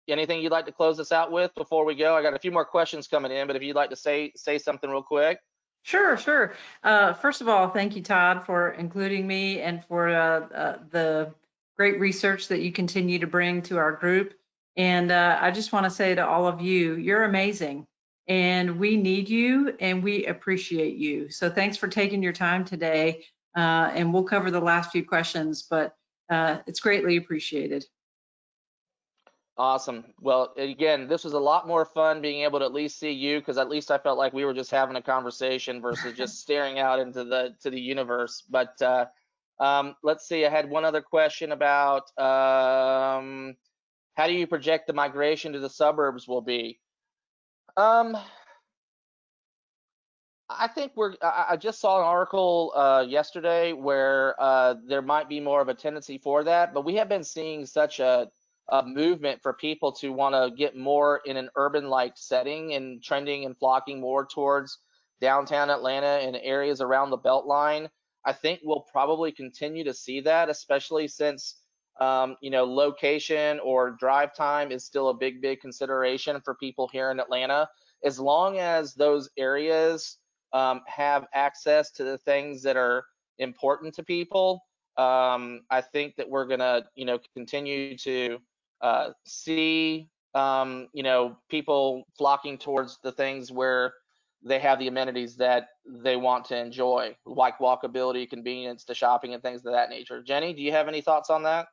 anything you'd like to close us out with before we go? I got a few more questions coming in, but if you'd like to say say something real quick. Sure, sure. Uh, first of all, thank you, Todd, for including me and for uh, uh, the great research that you continue to bring to our group. And uh, I just want to say to all of you, you're amazing. And we need you and we appreciate you. So thanks for taking your time today. Uh, and we'll cover the last few questions, but uh, it's greatly appreciated. Awesome. Well, again, this was a lot more fun being able to at least see you because at least I felt like we were just having a conversation versus just staring out into the to the universe. But uh, um, let's see. I had one other question about um, how do you project the migration to the suburbs will be? Um, I think we're. I just saw an article uh, yesterday where uh, there might be more of a tendency for that, but we have been seeing such a a movement for people to want to get more in an urban like setting and trending and flocking more towards downtown Atlanta and areas around the Beltline. I think we'll probably continue to see that, especially since um, you know location or drive time is still a big, big consideration for people here in Atlanta. As long as those areas um, have access to the things that are important to people, um, I think that we're gonna you know continue to uh, see um, you know people flocking towards the things where they have the amenities that they want to enjoy, like walkability, convenience to shopping, and things of that nature. Jenny, do you have any thoughts on that?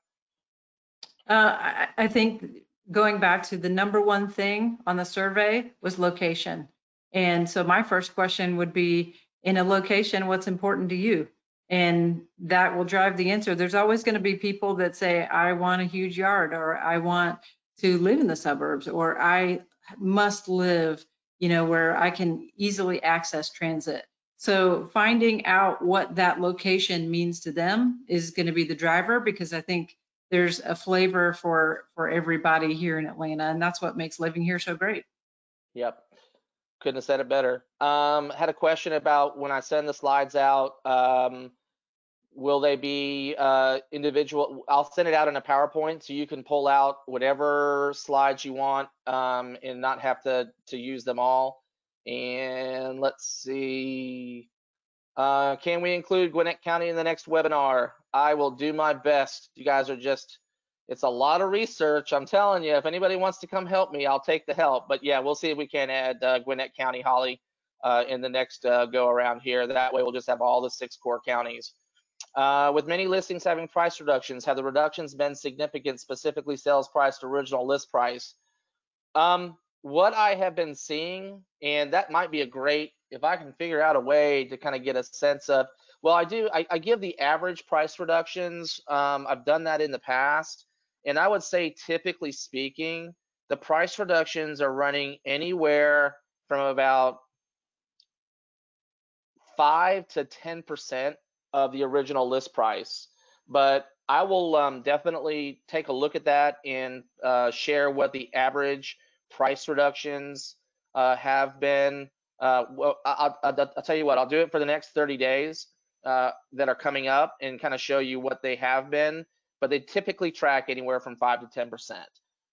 Uh, I, I think going back to the number one thing on the survey was location. And so my first question would be, in a location, what's important to you? And that will drive the answer. There's always going to be people that say, I want a huge yard, or I want to live in the suburbs, or I must live, you know, where I can easily access transit. So finding out what that location means to them is going to be the driver because I think there's a flavor for for everybody here in Atlanta, and that's what makes living here so great. Yep, couldn't have said it better. Um, had a question about when I send the slides out. Um, will they be uh, individual? I'll send it out in a PowerPoint so you can pull out whatever slides you want um, and not have to to use them all. And let's see. Uh, can we include Gwinnett County in the next webinar? I will do my best. You guys are just, it's a lot of research. I'm telling you, if anybody wants to come help me, I'll take the help. But yeah, we'll see if we can add uh, Gwinnett County, Holly, uh, in the next uh, go around here. That way we'll just have all the six core counties. Uh, with many listings having price reductions, have the reductions been significant, specifically sales price to original list price? Um, what I have been seeing, and that might be a great, if I can figure out a way to kind of get a sense of, well, I do, I, I give the average price reductions. Um, I've done that in the past. And I would say, typically speaking, the price reductions are running anywhere from about five to 10% of the original list price. But I will um, definitely take a look at that and uh, share what the average price reductions uh, have been. Uh, well, I'll, I'll, I'll, tell you what, I'll do it for the next 30 days uh, that are coming up and kind of show you what they have been. but they typically track anywhere from five to 10%.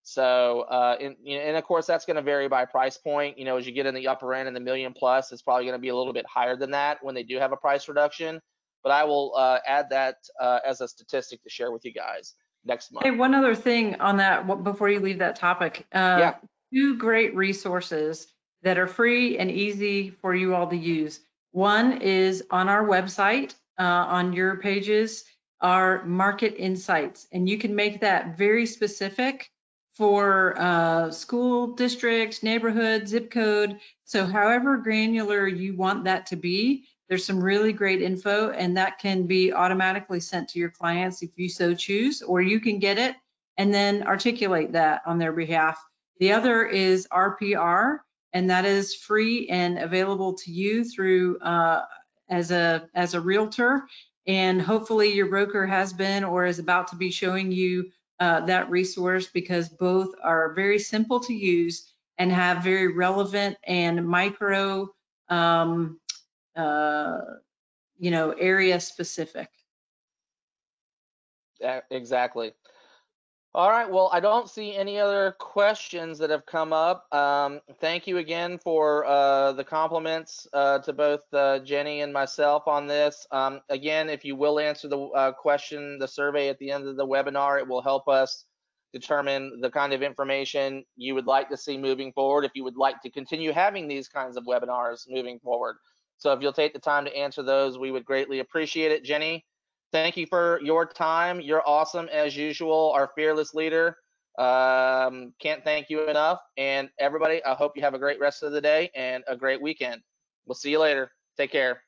So, uh, and, and of course, that's going to vary by price point. You know, as you get in the upper end and the million plus, it's probably going to be a little bit higher than that when they do have a price reduction. But I will uh, add that uh, as a statistic to share with you guys next month. Hey, one other thing on that before you leave that topic. Uh, Yeah. Two great resources that are free and easy for you all to use. One is on our website, uh, on your pages, are market insights, and you can make that very specific for uh, school district, neighborhood, zip code. So however granular you want that to be, there's some really great info and that can be automatically sent to your clients if you so choose, or you can get it and then articulate that on their behalf. The other is RPR, and that is free and available to you through uh, as a as a realtor. And hopefully your broker has been or is about to be showing you uh, that resource because both are very simple to use and have very relevant and micro, um, uh, you know, area specific. Exactly. All right. Well, I don't see any other questions that have come up. Um, thank you again for uh, the compliments uh, to both uh, Jenny and myself on this. Um, again, if you will answer the uh, question, the survey at the end of the webinar, it will help us determine the kind of information you would like to see moving forward. If you would like to continue having these kinds of webinars moving forward. So if you'll take the time to answer those, we would greatly appreciate it. Jenny, thank you for your time. You're awesome as usual, our fearless leader. Um, can't thank you enough. And everybody, I hope you have a great rest of the day and a great weekend. We'll see you later. Take care.